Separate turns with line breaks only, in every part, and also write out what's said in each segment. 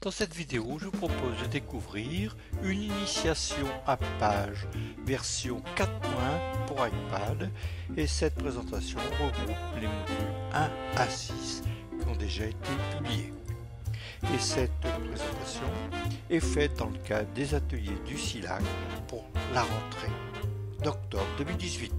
Dans cette vidéo, je vous propose de découvrir une initiation à page version 4 points pour iPad et cette présentation regroupe les modules 1 à 6 qui ont déjà été publiés. Et cette présentation est faite dans le cadre des ateliers du SILAC pour la rentrée d'octobre 2018.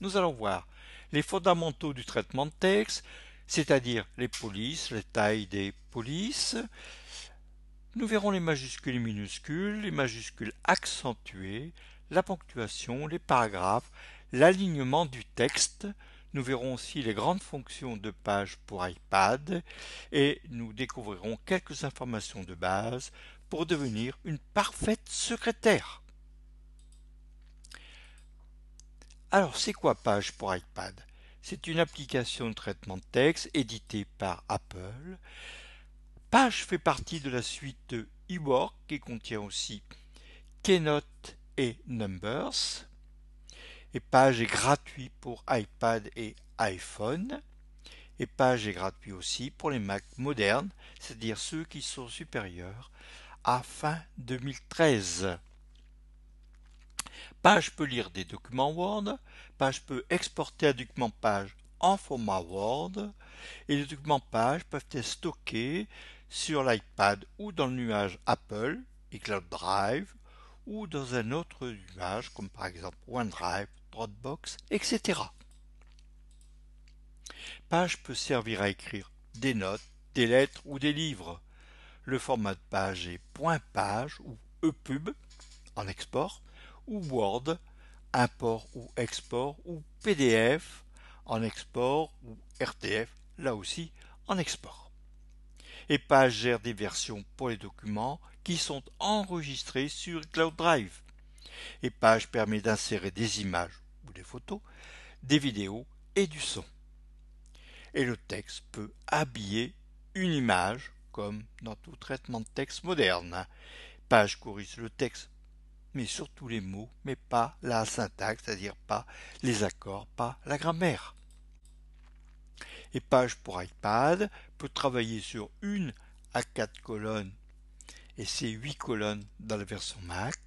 Nous allons voir les fondamentaux du traitement de texte, c'est-à-dire les polices, les tailles des polices. Nous verrons les majuscules et minuscules, les majuscules accentuées, la ponctuation, les paragraphes, l'alignement du texte. Nous verrons aussi les grandes fonctions de page pour iPad et nous découvrirons quelques informations de base pour devenir une parfaite secrétaire. Alors, c'est quoi Page pour iPad? C'est une application de traitement de texte éditée par Apple. Page fait partie de la suite eWork qui contient aussi Keynote et Numbers. Et Page est gratuit pour iPad et iPhone. Et Page est gratuit aussi pour les Mac modernes, c'est-à-dire ceux qui sont supérieurs à fin 2013. Page peut lire des documents Word, Page peut exporter un document Page en format Word, et les documents Page peuvent être stockés sur l'iPad ou dans le nuage Apple, iCloud Drive, ou dans un autre nuage comme par exemple OneDrive, Dropbox, etc. Page peut servir à écrire des notes, des lettres ou des livres. Le format de page est .page ou EPUB en export ou Word, import ou export, ou PDF en export, ou RTF, là aussi en export. Et Page gère des versions pour les documents qui sont enregistrés sur Cloud Drive. Et Page permet d'insérer des images ou des photos, des vidéos et du son. Et le texte peut habiller une image comme dans tout traitement de texte moderne. Page corrige le texte mais surtout les mots, mais pas la syntaxe, c'est-à-dire pas les accords, pas la grammaire. Et Page pour iPad peut travailler sur une à quatre colonnes et c'est huit colonnes dans la version Mac.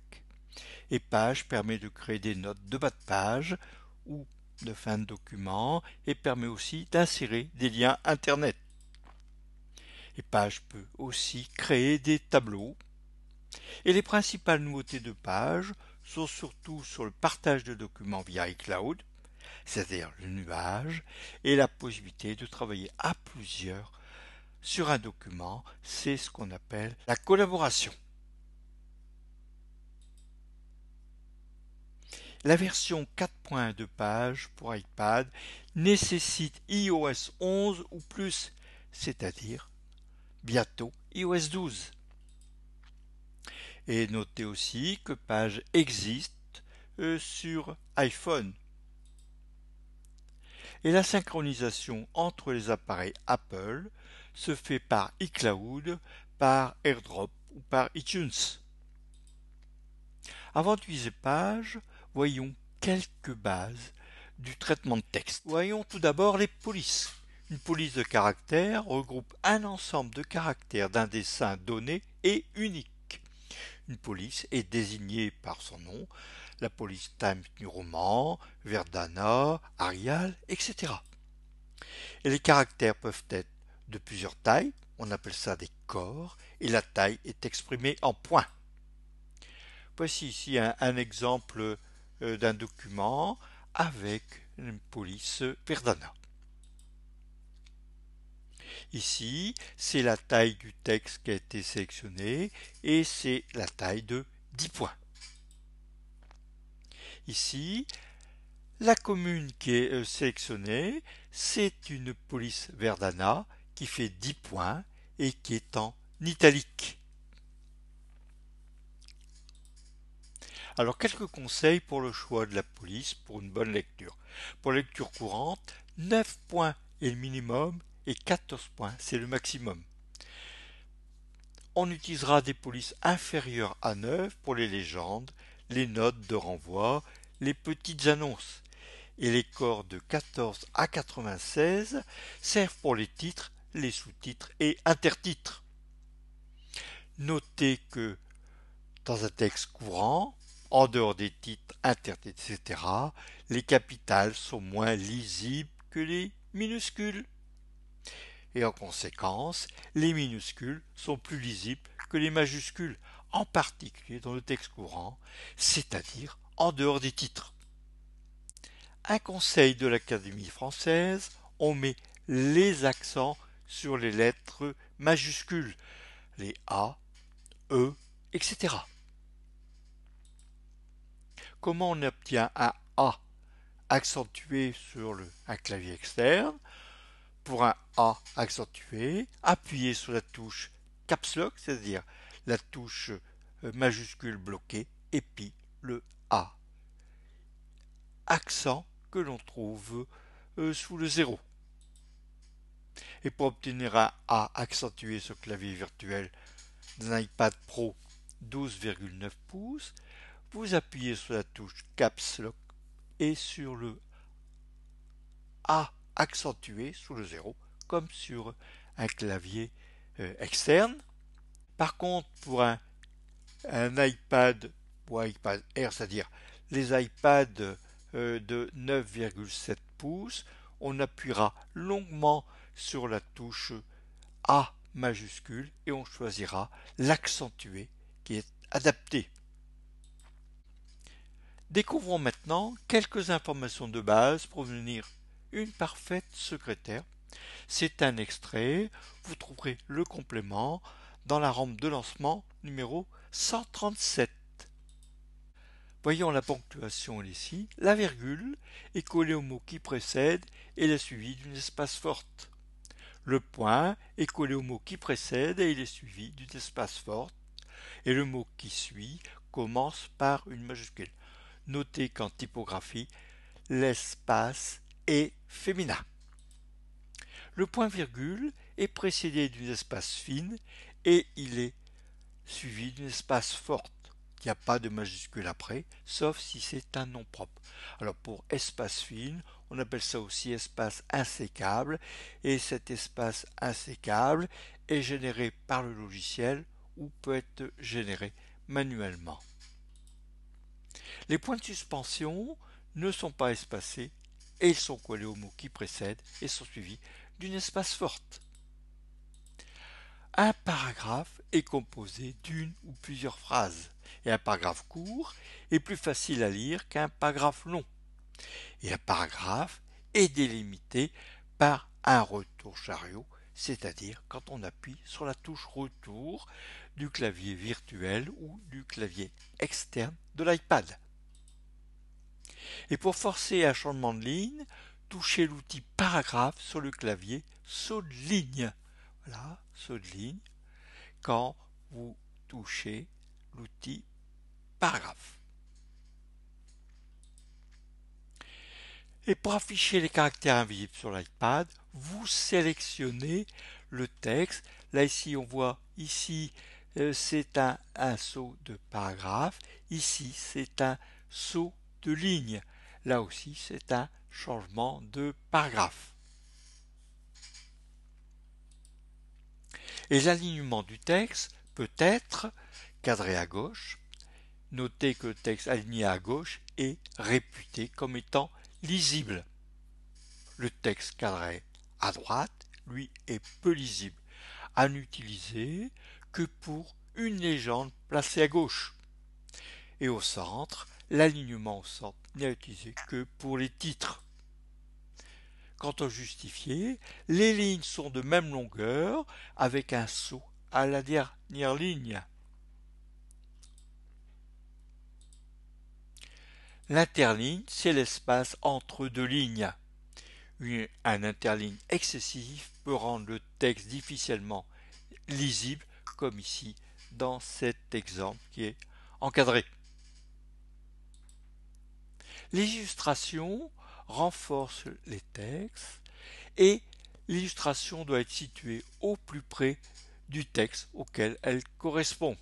Et Page permet de créer des notes de bas de page ou de fin de document et permet aussi d'insérer des liens Internet. Et Page peut aussi créer des tableaux et les principales nouveautés de page sont surtout sur le partage de documents via iCloud, c'est-à-dire le nuage, et la possibilité de travailler à plusieurs sur un document, c'est ce qu'on appelle la collaboration. La version 4.2 de page pour iPad nécessite iOS 11 ou plus, c'est-à-dire bientôt iOS 12. Et notez aussi que Page existe euh, sur iPhone. Et la synchronisation entre les appareils Apple se fait par iCloud, par AirDrop ou par iTunes. Avant d'utiliser Page, voyons quelques bases du traitement de texte. Voyons tout d'abord les polices. Une police de caractères regroupe un ensemble de caractères d'un dessin donné et unique. Une police est désignée par son nom, la police Times New Roman, Verdana, Arial, etc. Et les caractères peuvent être de plusieurs tailles, on appelle ça des corps, et la taille est exprimée en points. Voici ici un, un exemple euh, d'un document avec une police Verdana. Ici, c'est la taille du texte qui a été sélectionné et c'est la taille de 10 points. Ici, La commune qui est euh, sélectionnée, c'est une police Verdana qui fait 10 points et qui est en italique. Alors quelques conseils pour le choix de la police pour une bonne lecture. Pour lecture courante, 9 points est le minimum et 14 points c'est le maximum. On utilisera des polices inférieures à 9 pour les légendes, les notes de renvoi, les petites annonces. Et les corps de 14 à 96 servent pour les titres, les sous-titres et intertitres. Notez que dans un texte courant, en dehors des titres, intertitres, etc., les capitales sont moins lisibles que les minuscules. Et en conséquence, les minuscules sont plus lisibles que les majuscules, en particulier dans le texte courant, c'est-à-dire en dehors des titres. Un conseil de l'Académie française, on met les accents sur les lettres majuscules, les A, E, etc. Comment on obtient un A accentué sur le, un clavier externe? Pour un A accentué, appuyez sur la touche Caps Lock, c'est-à-dire la touche euh, majuscule bloquée, et puis le A. Accent que l'on trouve euh, sous le zéro. Et pour obtenir un A accentué sur clavier virtuel d'un iPad Pro 12,9 pouces, vous appuyez sur la touche Caps Lock et sur le A accentué sous le zéro, comme sur un clavier euh, externe. Par contre, pour un, iPad ou iPad Air, c'est-à-dire les iPads euh, de 9,7 pouces, on appuiera longuement sur la touche A majuscule et on choisira l'accentué qui est adapté. Découvrons maintenant quelques informations de base pour devenir une parfaite secrétaire. C'est un extrait, vous trouverez le complément dans la rampe de lancement numéro 137. Voyons la ponctuation ici. La virgule est collée au mot qui précède et est suivie d'une espace forte. Le point est collé au mot qui précède et il est suivi d'une espace forte. Et le mot qui suit commence par une majuscule. Notez qu'en typographie, l'espace est féminin. Le point-virgule est précédé d'une espace fine et il est suivi d'une espace forte. Il n'y a pas de majuscule après, sauf si c'est un nom propre. Alors pour espace fine, on appelle ça aussi espace insécable, et cet espace insécable est généré par le logiciel ou peut être généré manuellement. Les points de suspension ne sont pas espacés et ils sont collés au mot qui précède et sont suivis d'une espace forte. Un paragraphe est composé d'une ou plusieurs phrases et un paragraphe court est plus facile à lire qu'un paragraphe long. Et un paragraphe est délimité par un retour chariot, c'est-à-dire quand on appuie sur la touche retour du clavier virtuel ou du clavier externe de l'iPad. Et pour forcer un changement de ligne, touchez l'outil paragraphe sur le clavier saut de ligne. Voilà, saut de ligne. Quand vous touchez l'outil paragraphe. Et pour afficher les caractères invisibles sur l'iPad, vous sélectionnez le texte. Là ici, on voit ici, euh, c'est un, un saut de paragraphe. Ici, c'est un saut de ligne. Là aussi, c'est un changement de paragraphe. Et l'alignement du texte peut être cadré à gauche. Notez que le texte aligné à gauche est réputé comme étant lisible. Le texte cadré à droite, lui, est peu lisible, à n'utiliser que pour une légende placée à gauche. Et au centre, l'alignement au centre n'est utilisé que pour les titres. Quant au justifié, les lignes sont de même longueur avec un saut à la dernière ligne. L'interligne, c'est l'espace entre deux lignes. un interligne excessif peut rendre le texte difficilement lisible, comme ici dans cet exemple qui est encadré. L'illustration renforce les textes et l'illustration doit être située au plus près du texte auquel elle correspond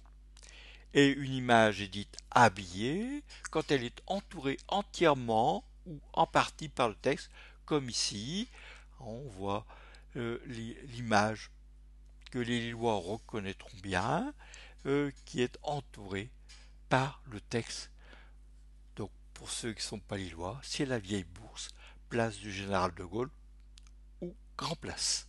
et une image est dite habillée quand elle est entourée entièrement ou en partie par le texte, comme ici. On voit euh, l'image que les Lillois reconnaîtront bien, euh, qui est entourée par le texte. Pour ceux qui sont pas Lillois, c'est la vieille bourse, place du général de Gaulle ou Grand Place.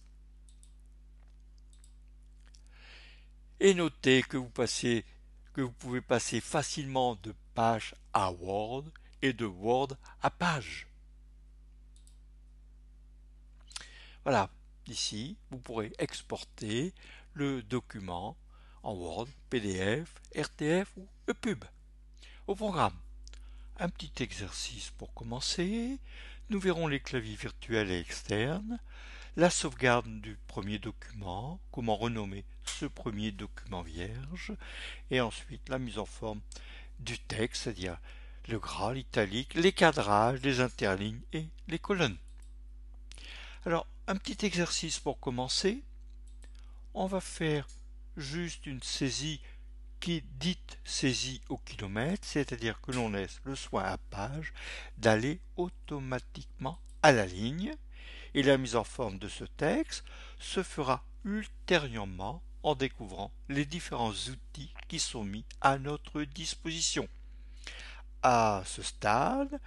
Et notez que vous passez que vous pouvez passer facilement de page à Word et de Word à page. Voilà, ici, vous pourrez exporter le document en Word, PDF, RTF ou EPUB. Au programme, un petit exercice pour commencer. Nous verrons les claviers virtuels et externes, la sauvegarde du premier document, comment renommer ce premier document vierge, et ensuite la mise en forme du texte, c'est-à-dire le gras, l'italique, les cadrages, les interlignes et les colonnes. Alors, un petit exercice pour commencer. On va faire juste une saisie qui dite saisie au kilomètre, c'est-à-dire que l'on laisse le soin à page d'aller automatiquement à la ligne et la mise en forme de ce texte se fera ultérieurement en découvrant les différents outils qui sont mis à notre disposition. À ce stade,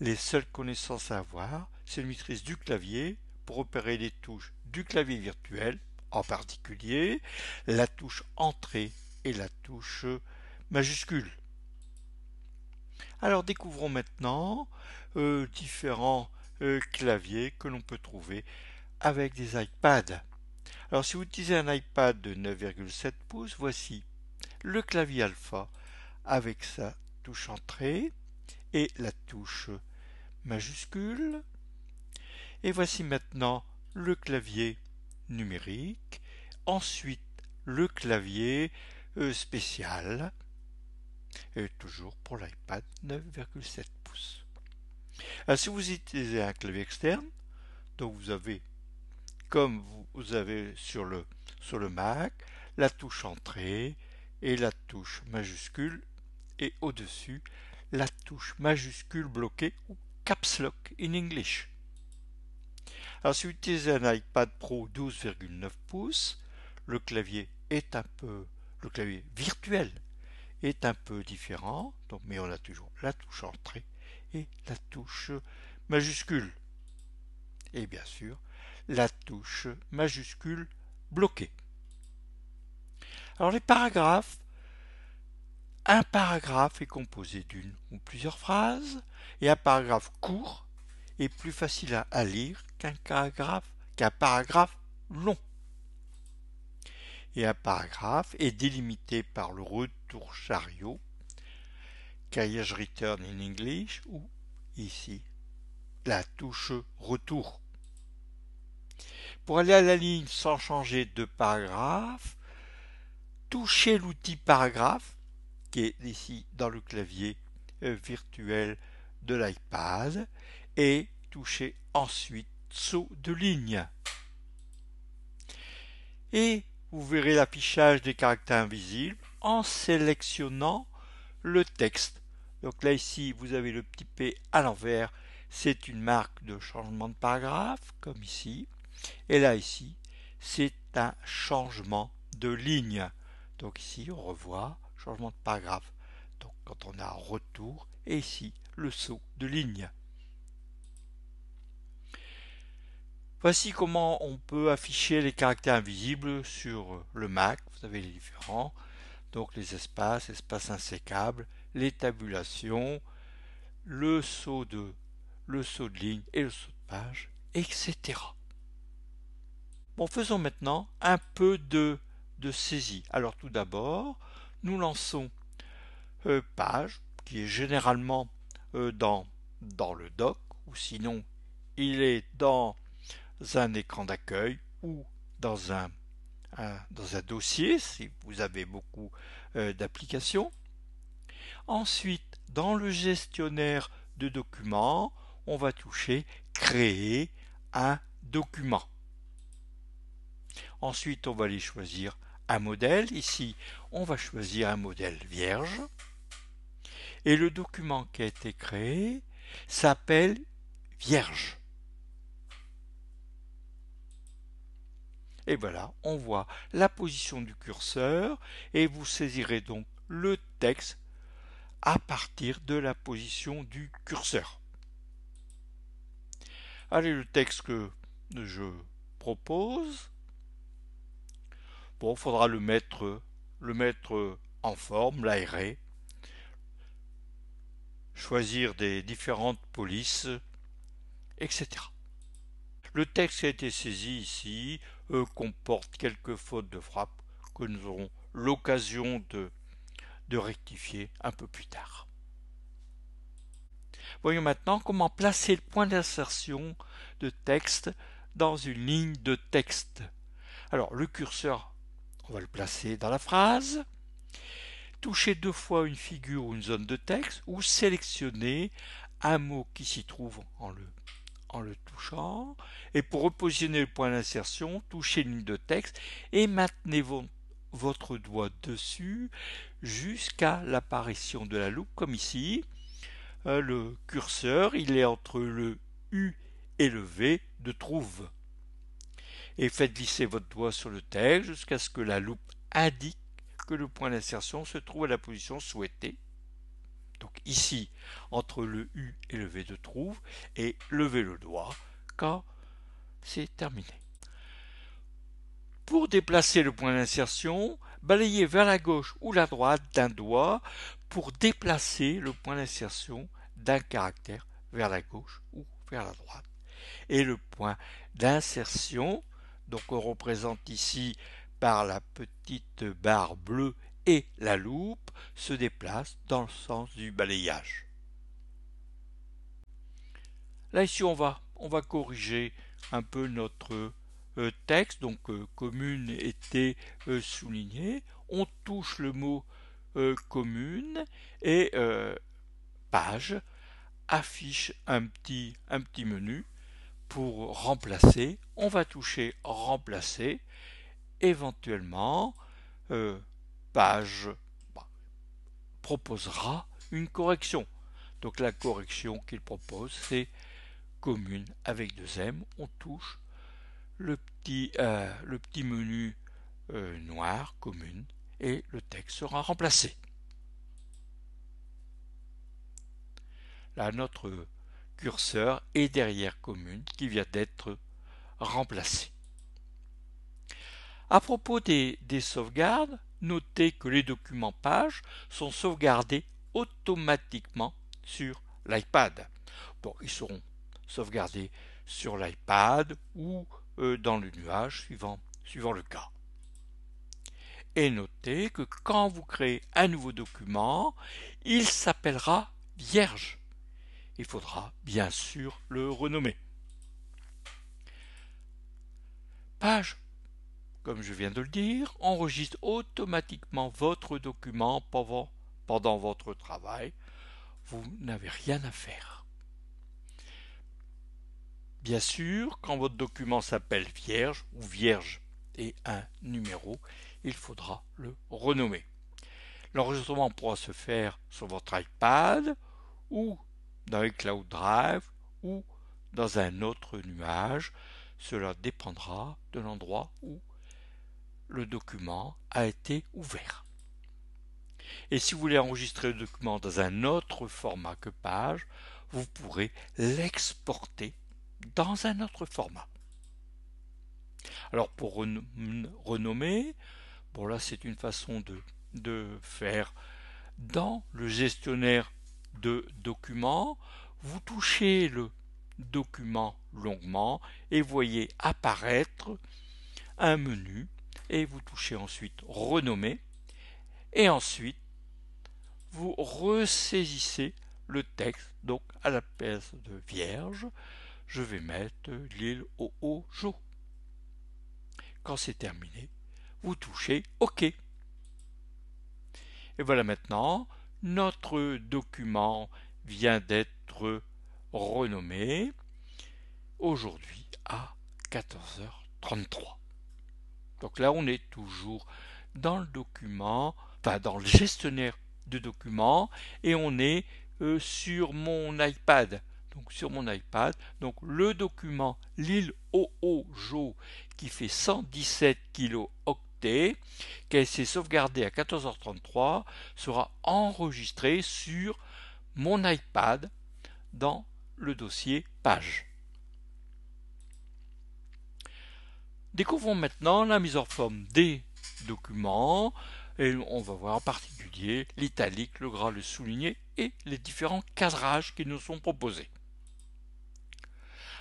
les seules connaissances à avoir, c'est une maîtrise du clavier pour opérer les touches du clavier virtuel, en particulier la touche entrée et la touche majuscule. Alors découvrons maintenant euh, différents euh, clavier que l'on peut trouver avec des iPads. Alors si vous utilisez un iPad de 9,7 pouces, voici le clavier alpha avec sa touche entrée et la touche majuscule. Et voici maintenant le clavier numérique, ensuite le clavier spécial, et toujours pour l'iPad 9,7 pouces. Alors, si vous utilisez un clavier externe, donc vous avez, comme vous avez sur le, sur le Mac, la touche entrée et la touche majuscule, et au-dessus, la touche majuscule bloquée ou Caps Lock in English. Si vous utilisez un iPad Pro 12,9 pouces, le clavier est un peu, le clavier virtuel est un peu différent, mais on a toujours la touche entrée et la touche majuscule. Et bien sûr, la touche majuscule bloquée. Alors les paragraphes, un paragraphe est composé d'une ou plusieurs phrases, et un paragraphe court est plus facile à, lire qu'un paragraphe long. Et un paragraphe est délimité par le retour chariot Carriage Return in English ou ici? La touche Retour. Pour aller à la ligne sans changer de paragraphe, touchez l'outil paragraphe qui est ici dans le clavier euh, virtuel de l'iPad et touchez ensuite saut de ligne. Et vous verrez l'affichage des caractères invisibles en sélectionnant le texte donc là ici, vous avez le petit P à l'envers, c'est une marque de changement de paragraphe, comme ici. Et là ici, c'est un changement de ligne. Donc ici, on revoit changement de paragraphe. Donc quand on a retour, et ici, le saut de ligne. Voici comment on peut afficher les caractères invisibles sur le Mac. Vous avez les différents. Donc les espaces, espaces insécables, les tabulations, le saut de, le saut de ligne et le saut de page, etc. Bon, faisons maintenant un peu de, de saisie. Alors tout d'abord, nous lançons euh, page, qui est généralement euh, dans, dans le doc, ou sinon il est dans un écran d'accueil ou dans un, dossier si vous avez beaucoup euh, d'applications. Ensuite, dans le gestionnaire de documents, on va toucher Créer un document. Ensuite, on va aller choisir un modèle. Ici, on va choisir un modèle vierge. Et le document qui a été créé s'appelle Vierge. Et voilà, on voit la position du curseur et vous saisirez donc le texte à partir de la position du curseur. Allez, le texte que je propose, bon, faudra le mettre, le mettre en forme, l'aérer, choisir des différentes polices, etc. Le texte qui a été saisi ici euh, comporte quelques fautes de frappe que nous aurons l'occasion de, de rectifier un peu plus tard. Voyons maintenant comment placer le point d'insertion de texte dans une ligne de texte. Alors le curseur, on va le placer dans la phrase, toucher deux fois une figure ou une zone de texte ou sélectionner un mot qui s'y trouve en le, en le touchant. Et pour repositionner le point d'insertion, touchez une ligne de texte et maintenez votre doigt dessus jusqu'à l'apparition de la loupe comme ici. Euh, le curseur, il est entre le U et le V de trouve. Et faites glisser votre doigt sur le texte jusqu'à ce que la loupe indique que le point d'insertion se trouve à la position souhaitée. Donc ici, entre le U et le V de trouve, et levez le doigt quand c'est terminé. Pour déplacer le point d'insertion, balayez vers la gauche ou la droite d'un doigt pour déplacer le point d'insertion d'un caractère vers la gauche ou vers la droite. Et le point d'insertion, donc on représente ici par la petite barre bleue et la loupe, se déplace dans le sens du balayage. Là ici on va, on va corriger un peu notre euh, texte, donc euh, commune était euh, souligné, on touche le mot commune et page affiche un petit menu pour remplacer. On va toucher remplacer. Éventuellement, page bah, proposera une correction. Donc la correction qu'il propose, c'est commune avec deux M. On touche le petit, euh, le petit menu euh, noir, commune, et le texte sera remplacé. Là, notre curseur est derrière commune qui vient d'être remplacé. À propos des, sauvegardes, notez que les documents pages sont sauvegardés automatiquement sur l'iPad. Bon, ils seront sauvegardés sur l'iPad ou euh, dans le nuage suivant, suivant le cas. Et notez que quand vous créez un nouveau document, il s'appellera vierge. Il faudra bien sûr le renommer. Page, comme je viens de le dire, enregistre automatiquement votre document pendant, votre travail. Vous n'avez rien à faire. Bien sûr, quand votre document s'appelle Vierge ou Vierge et un numéro, il faudra le renommer. L'enregistrement pourra se faire sur votre iPad ou dans un Cloud Drive ou dans un autre nuage. Cela dépendra de l'endroit où le document a été ouvert. Et si vous voulez enregistrer le document dans un autre format que page, vous pourrez l'exporter dans un autre format. Alors pour renommer, bon là c'est une façon de, de faire dans le gestionnaire de documents, vous touchez le document longuement et voyez apparaître un menu et vous touchez ensuite renommer et ensuite vous ressaisissez le texte, donc à la place de vierge, je vais mettre l'île Jo. Quand c'est terminé, vous touchez OK. Et voilà maintenant, notre document vient d'être renommé aujourd'hui à 14h33. Donc là, on est toujours dans le document, enfin dans le gestionnaire de documents, et on est euh, sur mon iPad. Donc sur mon iPad, donc le document l'île OOJO qui fait 117 kilooctets, qui s'est sauvegardé à 14h33, sera enregistré sur mon iPad dans le dossier page. Découvrons maintenant la mise en forme des documents et on va voir en particulier l'italique, le gras, le souligné et les différents cadrages qui nous sont proposés.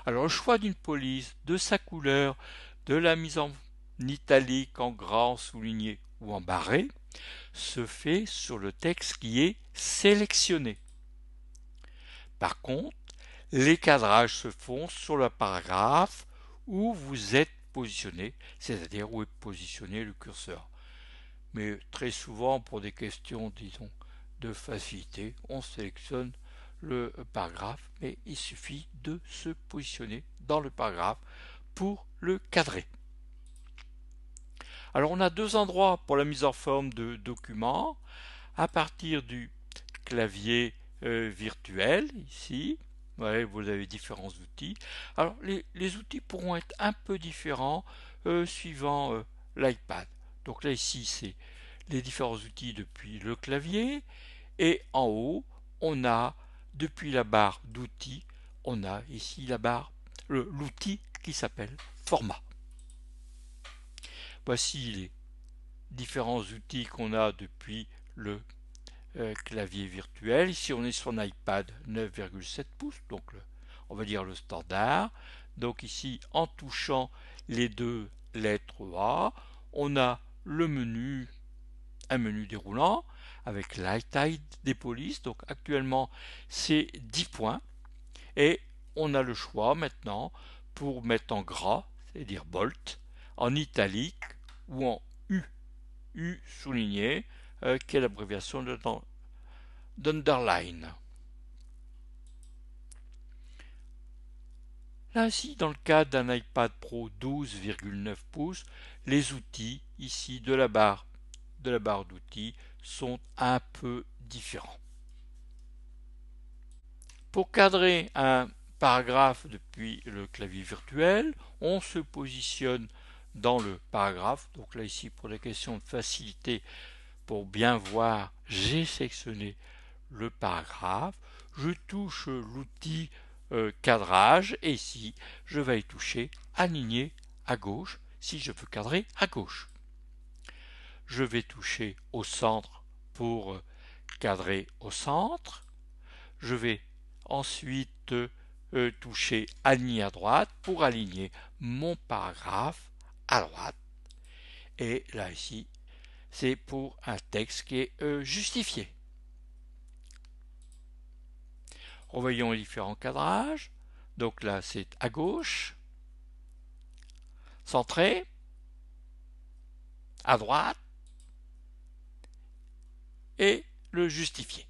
Alors le choix d'une police, de sa couleur, de la mise en italique, en gras, en souligné ou en barré, se fait sur le texte qui est sélectionné. Par contre, les cadrages se font sur le paragraphe où vous êtes positionné, c'est-à-dire où est positionné le curseur. Mais très souvent, pour des questions, disons, de facilité, on sélectionne le paragraphe, mais il suffit de se positionner dans le paragraphe pour le cadrer. Alors on a deux endroits pour la mise en forme de documents, à partir du clavier euh, virtuel, ici, vous avez différents outils. Alors, les, outils pourront être un peu différents euh, suivant euh, l'iPad. Donc là, ici, c'est les différents outils depuis le clavier. Et en haut, on a, depuis la barre d'outils, on a ici la barre, l'outil qui s'appelle Format. Voici les différents outils qu'on a depuis le euh, clavier virtuel. Ici, on est sur un iPad 9,7 pouces, donc on va dire le standard. Donc ici, en touchant les deux lettres A, on a le menu, un menu déroulant avec taille des polices. Donc actuellement, c'est 10 points. Et on a le choix maintenant pour mettre en gras, c'est-à-dire bolt, en italique ou en U, U souligné, euh, qui est l'abréviation d'underline. Ainsi, dans le cas d'un iPad Pro 12,9 pouces, les outils ici de la barre de la barre d'outils sont un peu différents. Pour cadrer un paragraphe depuis le clavier virtuel, on se positionne dans le paragraphe. Donc là ici pour des questions de facilité, pour bien voir, j'ai sélectionné le paragraphe, je touche l'outil euh, cadrage et ici je vais toucher aligner à gauche si je veux cadrer à gauche. Je vais toucher au centre pour euh, cadrer au centre. Je vais ensuite euh, toucher aligner à droite pour aligner mon paragraphe à droite. Et là ici, c'est pour un texte qui est justifié. Revoyons les différents cadrages. Donc là, c'est à gauche, centré, à droite, et le justifier.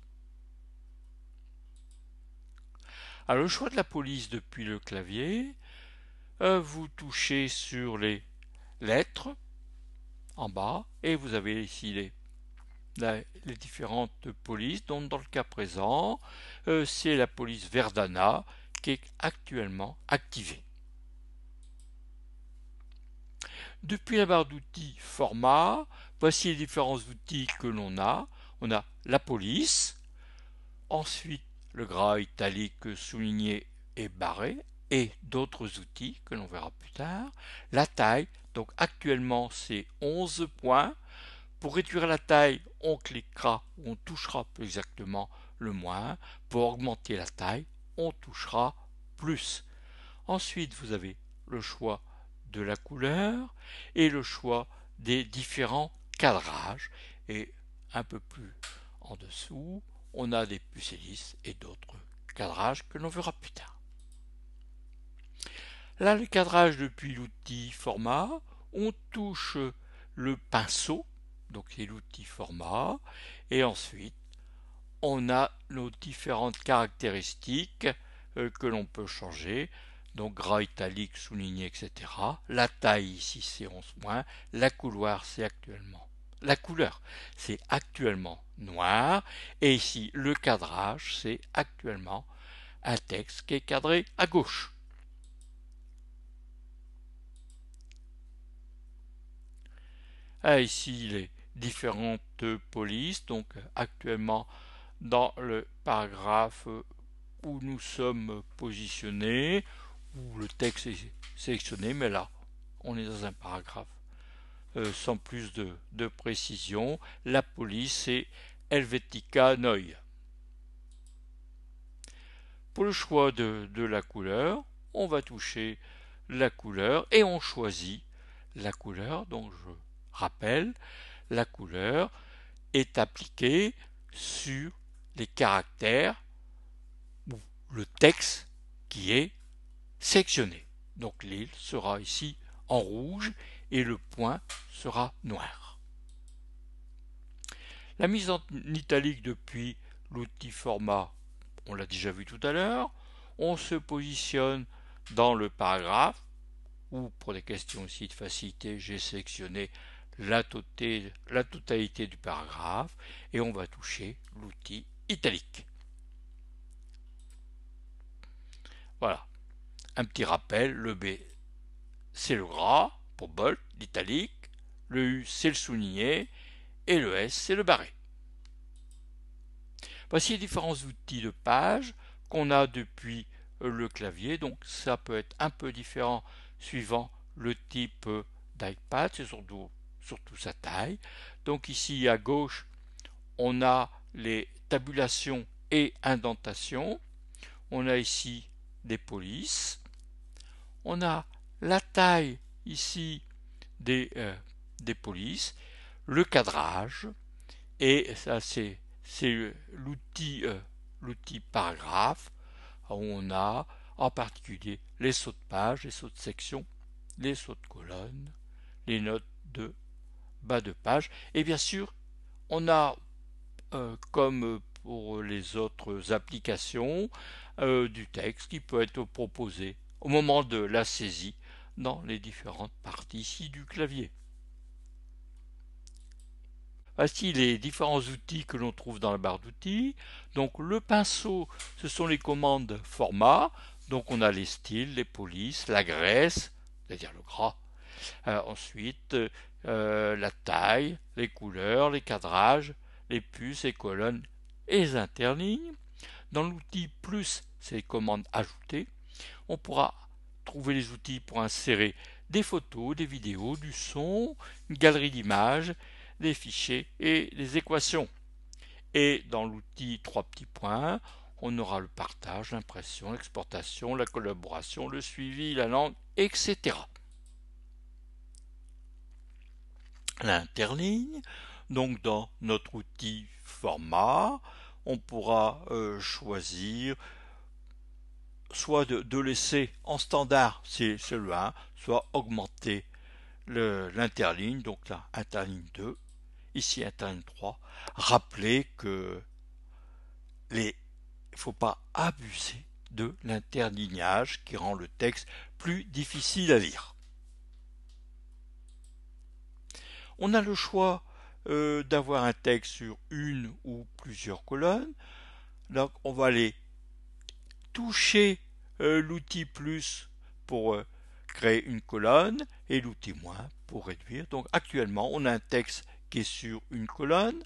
Alors le choix de la police depuis le clavier, euh, vous touchez sur les lettres en bas et vous avez ici les différentes polices, dont dans le cas présent, euh, c'est la police Verdana qui est actuellement activée. Depuis la barre d'outils format, voici les différents outils que l'on a. On a la police, ensuite le gras italique souligné et barré, et d'autres outils que l'on verra plus tard. La taille, donc actuellement c'est 11 points, pour réduire la taille, on cliquera, on touchera plus exactement le moins. Pour augmenter la taille, on touchera plus. Ensuite, vous avez le choix de la couleur et le choix des différents cadrages. Et un peu plus en dessous, on a des puces hélices et d'autres cadrages que l'on verra plus tard. Là, le cadrage depuis l'outil format, on touche le pinceau, donc c'est l'outil format, et ensuite on a nos différentes caractéristiques euh, que l'on peut changer, donc gras italique, souligné, etc. La taille ici c'est 11 points, la couleur c'est actuellement la couleur c'est actuellement noir et ici le cadrage c'est actuellement un texte qui est cadré à gauche. Ah, ici les différentes polices, donc actuellement dans le paragraphe où nous sommes positionnés, où le texte est sélectionné, mais là on est dans un paragraphe euh, sans plus de, précision. La police c'est Helvetica Noi. Pour le choix de, de la couleur, on va toucher la couleur et on choisit la couleur. Donc je rappelle, la couleur est appliquée sur les caractères ou le texte qui est sectionné. Donc l'île sera ici en rouge et le point sera noir. La mise en italique depuis l'outil format on l'a déjà vu tout à l'heure, on se positionne dans le paragraphe, ou pour des questions aussi de facilité, j'ai sélectionné la, totalité du paragraphe, et on va toucher l'outil italique. Voilà. Un petit rappel, le B c'est le gras pour bold, l'italique, le U c'est le souligné, et le S c'est le barré. Voici les différents outils de page qu'on a depuis euh, le clavier. Donc ça peut être un peu différent suivant le type euh, d'iPad, c'est surtout, surtout sa taille. Donc ici à gauche, on a les tabulations et indentations. On a ici des polices. On a la taille ici des, euh, polices, le cadrage, et ça c'est c'est l'outil euh, l'outil paragraphe où on a en particulier les sauts de page, les sauts de section, les sauts de colonne, les notes de bas de page et bien sûr on a euh, comme pour les autres applications euh, du texte qui peut être proposé au moment de la saisie dans les différentes parties ici du clavier. Voici les différents outils que l'on trouve dans la barre d'outils. Donc le pinceau, ce sont les commandes format. Donc on a les styles, les polices, la graisse, c'est-à-dire le gras. Euh, ensuite, euh, la taille, les couleurs, les cadrages, les puces, les colonnes et les interlignes. Dans l'outil plus, les commandes ajoutées. On pourra trouver les outils pour insérer des photos, des vidéos, du son, une galerie d'images des fichiers et des équations. Et dans l'outil trois petits points, on aura le partage, l'impression, l'exportation, la collaboration, le suivi, la langue, etc. L'interligne, donc dans notre outil format, on pourra euh, choisir soit de, laisser en standard, c'est le 1, soit augmenter l'interligne, donc là, interligne 2, ici interligne 3. Rappelez que il ne faut pas abuser de l'interlignage qui rend le texte plus difficile à lire. On a le choix euh, d'avoir un texte sur une ou plusieurs colonnes. Donc on va aller toucher euh, l'outil plus pour euh, créer une colonne et l'outil moins pour réduire. Donc actuellement on a un texte qui est sur une colonne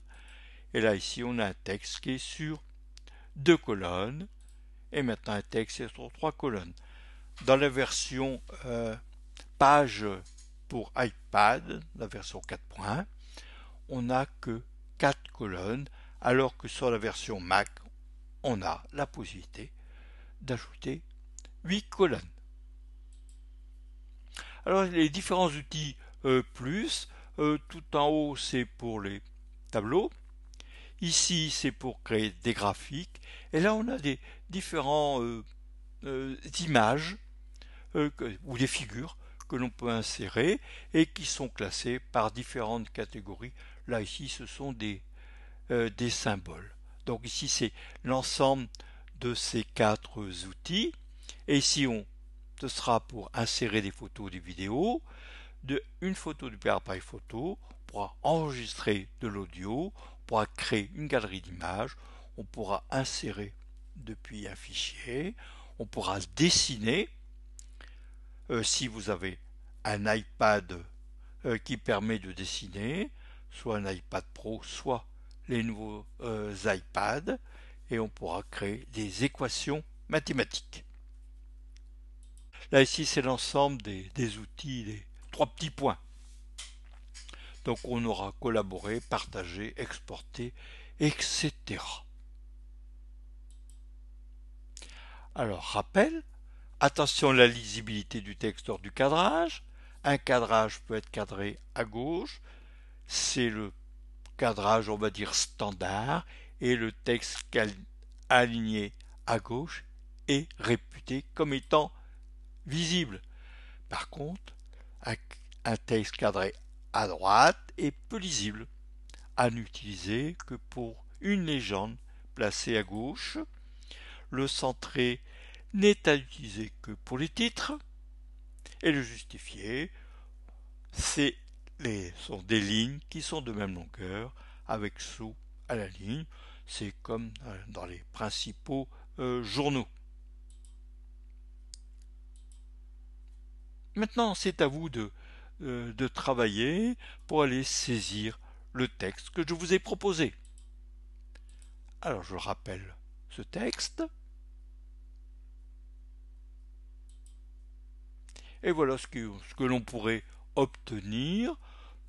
et là ici on a un texte qui est sur deux colonnes et maintenant un texte est sur trois colonnes. Dans la version page pour iPad, la version 4.1, on n'a que quatre colonnes alors que sur la version Mac on a la possibilité d'ajouter huit colonnes. Alors les différents outils euh, plus, euh, tout en haut c'est pour les tableaux. Ici, c'est pour créer des graphiques. Et là, on a des différents euh, euh, images ou des figures que l'on peut insérer et qui sont classées par différentes catégories. Là, ici, ce sont des, des symboles. Donc ici, c'est l'ensemble de ces quatre outils. Et ici, on, ce sera pour insérer des photos, des vidéos, une photo du appareil photo, on pourra enregistrer de l'audio, on pourra créer une galerie d'images, on pourra insérer depuis un fichier, on pourra dessiner. Euh, si vous avez un iPad euh, qui permet de dessiner, soit un iPad Pro, soit les nouveaux euh, iPads, et on pourra créer des équations mathématiques. Là ici c'est l'ensemble des, des, outils, des trois petits points. Donc on aura collaboré, partagé, exporté, etc. Alors rappel, attention à la lisibilité du texte lors du cadrage. Un cadrage peut être cadré à gauche, c'est le cadrage on va dire standard, et le texte aligné à gauche est réputé comme étant visible. Par contre, un texte cadré à droite est peu lisible, à n'utiliser que pour une légende placée à gauche. Le centré n'est à utiliser que pour les titres. Et le justifié, c'est les, sont des lignes qui sont de même longueur avec sous à la ligne. C'est comme dans les principaux euh, journaux. Maintenant, c'est à vous de, euh, de travailler pour aller saisir le texte que je vous ai proposé. Alors, je rappelle ce texte. Et voilà ce que, ce que l'on pourrait obtenir.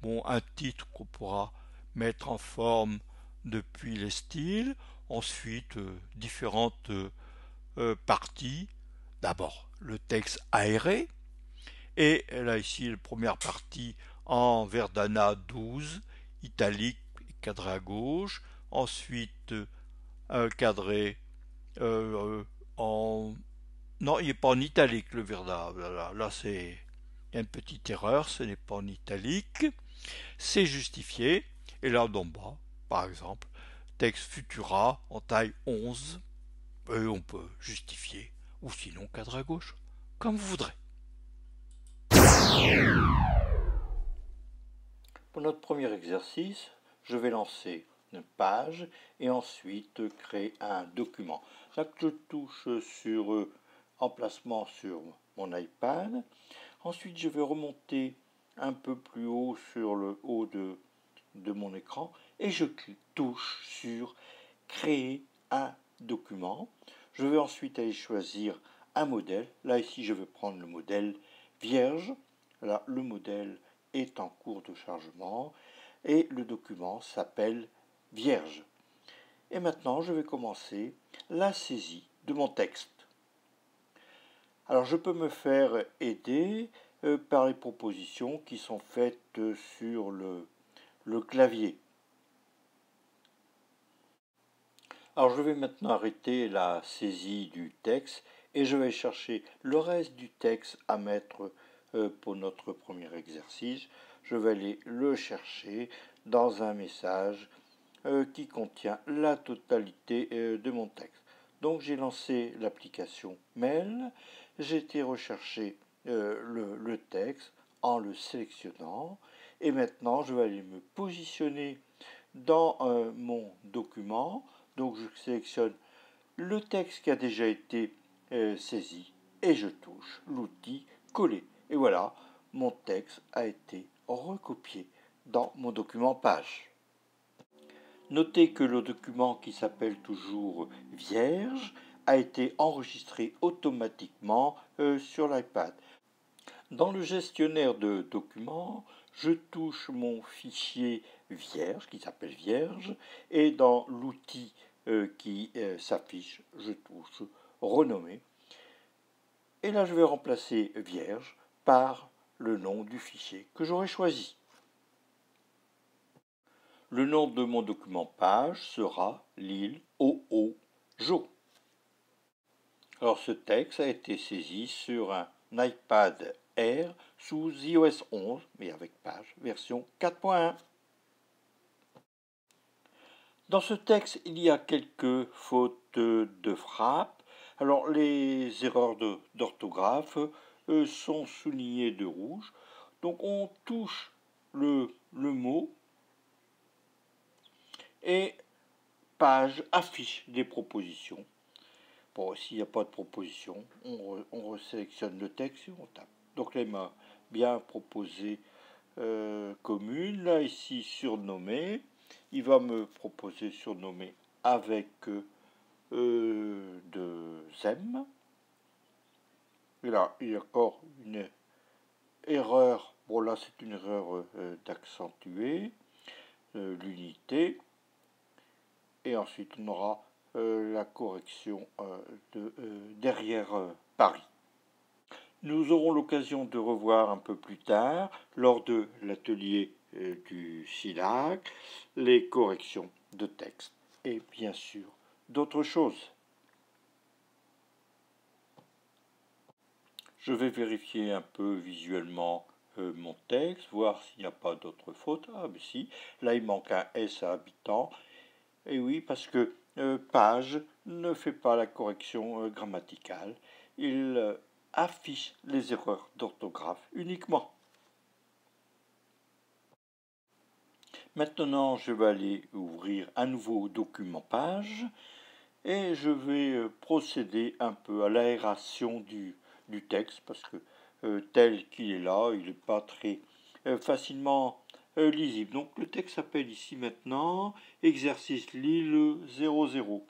Bon, un titre qu'on pourra mettre en forme depuis les styles. Ensuite, euh, différentes euh, parties. D'abord, le texte aéré et là ici, la première partie en Verdana 12, italique, cadré à gauche. Ensuite, un cadré euh, en... Non, il n'est pas en italique le Verdana. Là, c'est... Une petite erreur, ce n'est pas en italique. C'est justifié. Et là, d'en bas, par exemple, texte Futura en taille 11. Et on peut justifier. Ou sinon, cadre à gauche, comme vous voudrez. Pour notre premier exercice, je vais lancer une page et ensuite créer un document. Je touche sur emplacement sur mon iPad. Ensuite, je vais remonter un peu plus haut sur le haut de, de mon écran et je touche sur créer un document. Je vais ensuite aller choisir un modèle. Là, ici, je vais prendre le modèle vierge. Là, le modèle est en cours de chargement et le document s'appelle Vierge. Et maintenant, je vais commencer la saisie de mon texte. Alors, je peux me faire aider euh, par les propositions qui sont faites sur le, clavier. Alors, je vais maintenant arrêter la saisie du texte et je vais chercher le reste du texte à mettre euh, pour notre premier exercice, je vais aller le chercher dans un message euh, qui contient la totalité de mon texte. Donc j'ai lancé l'application Mail, j'ai été rechercher le, le, texte en le sélectionnant et maintenant je vais aller me positionner dans mon document. Donc je sélectionne le texte qui a déjà été saisi et je touche l'outil coller. Et voilà, mon texte a été recopié dans mon document page. Notez que le document qui s'appelle toujours Vierge a été enregistré automatiquement euh, sur l'iPad. Dans le gestionnaire de documents, je touche mon fichier Vierge qui s'appelle Vierge et dans l'outil euh, qui euh, s'affiche, je touche Renommer. Et là, je vais remplacer Vierge par le nom du fichier que j'aurais choisi. Le nom de mon document page sera l'île OO-JO. Alors ce texte a été saisi sur un iPad Air sous iOS 11, mais avec page version 4.1. Dans ce texte, il y a quelques fautes de frappe. Alors les erreurs d'orthographe euh, sont soulignées de rouge. Donc on touche le, le mot et page affiche des propositions. Bon, s'il n'y a pas de proposition, on, on resélectionne le texte et on tape. Donc là, il m'a bien proposé euh, commune. Là, ici, surnommé. Il va me proposer surnommé avec euh, de zem. Et là, il y a encore une erreur. Bon, là, c'est une erreur euh, d'accentuer l'unité et ensuite on aura euh, la correction euh, euh, derrière Paris. Nous aurons l'occasion de revoir un peu plus tard, lors de l'atelier du SILAC, les corrections de texte et bien sûr d'autres choses. Je vais vérifier un peu visuellement mon texte, voir s'il n'y a pas d'autres fautes. Ah, mais si, là il manque un S à habitant et oui, parce que euh, Page ne fait pas la correction euh, grammaticale. Il euh, affiche les erreurs d'orthographe uniquement. Maintenant, je vais aller ouvrir un nouveau document Page et je vais procéder un peu à l'aération du, du, texte parce que tel qu'il est là, il n'est pas très facilement euh, lisible. Donc le texte s'appelle ici maintenant exercice Lille 00.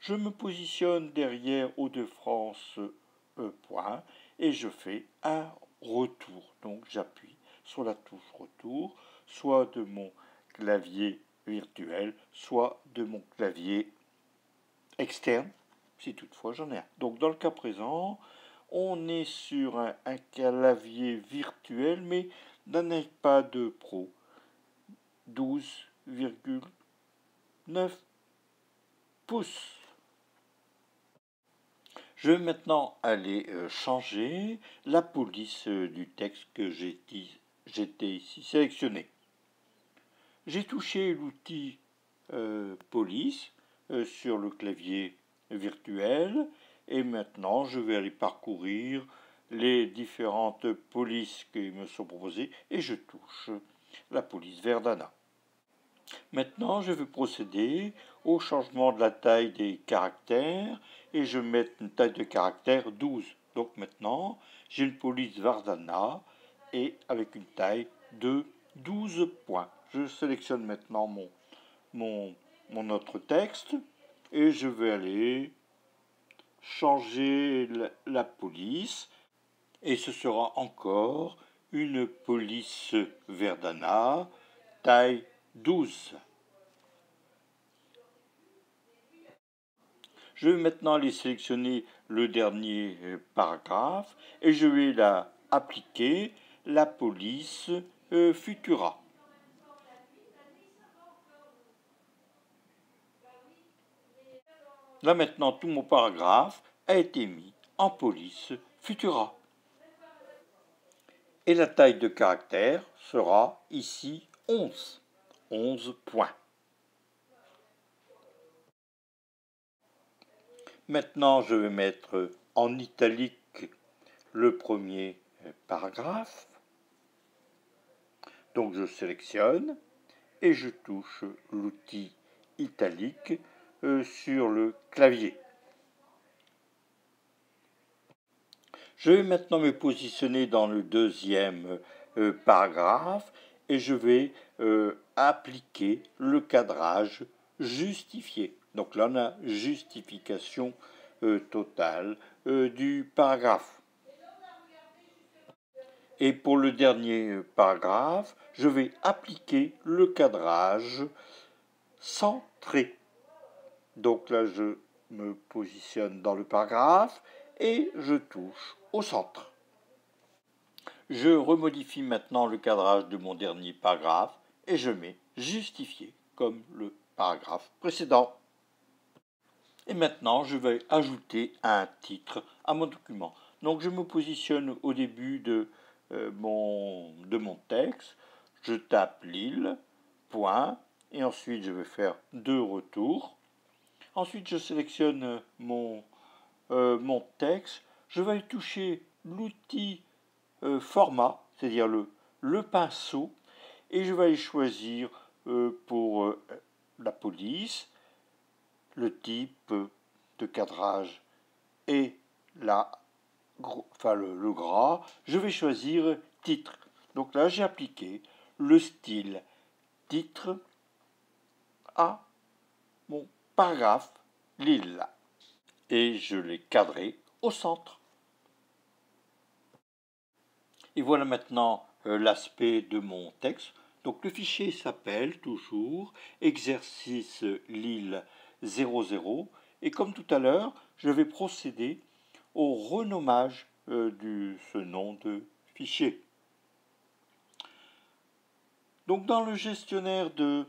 Je me positionne derrière Hauts-de-France euh, point et je fais un retour. Donc j'appuie sur la touche retour, soit de mon clavier virtuel, soit de mon clavier externe, si toutefois j'en ai un. Donc dans le cas présent, on est sur un, un clavier virtuel, mais iPad Pro 12,9 pouces. Je vais maintenant aller euh, changer la police euh, du texte que j'étais ici sélectionné. J'ai touché l'outil euh, police sur le clavier virtuel et maintenant je vais aller parcourir les différentes polices qui me sont proposées et je touche la police Verdana. Maintenant, je vais procéder au changement de la taille des caractères et je mets une taille de caractère 12. Donc maintenant, j'ai une police Verdana et avec une taille de 12 points. Je sélectionne maintenant mon, autre texte et je vais aller changer la police et ce sera encore une police Verdana taille 12. Je vais maintenant aller sélectionner le dernier euh, paragraphe et je vais là appliquer la police euh, Futura. Là maintenant, tout mon paragraphe a été mis en police Futura et la taille de caractère sera ici 11. 11 points. Maintenant, je vais mettre en italique le premier paragraphe. Donc je sélectionne et je touche l'outil italique euh, sur le clavier. Je vais maintenant me positionner dans le deuxième euh, paragraphe et je vais euh, appliquer le cadrage justifié. Donc là, on a justification euh, totale du paragraphe. Et pour le dernier paragraphe, je vais appliquer le cadrage centré. Donc là, je me positionne dans le paragraphe et je touche au centre. Je remodifie maintenant le cadrage de mon dernier paragraphe et je mets justifié comme le paragraphe précédent. Et maintenant, je vais ajouter un titre à mon document. Donc, je me positionne au début de, euh, mon, de mon texte. Je tape l'île, point, et ensuite je vais faire deux retours. Ensuite, je sélectionne mon, euh, mon texte. Je vais toucher l'outil euh, format, c'est-à-dire le, le pinceau, et je vais choisir pour la police le type de cadrage et enfin le, gras, je vais choisir titre. Donc là, j'ai appliqué le style titre à mon paragraphe lila et je l'ai cadré au centre. Et voilà maintenant euh, l'aspect de mon texte. Donc le fichier s'appelle toujours exercice Lille 00 et comme tout à l'heure, je vais procéder au renommage euh, de ce nom de fichier. Donc dans le gestionnaire de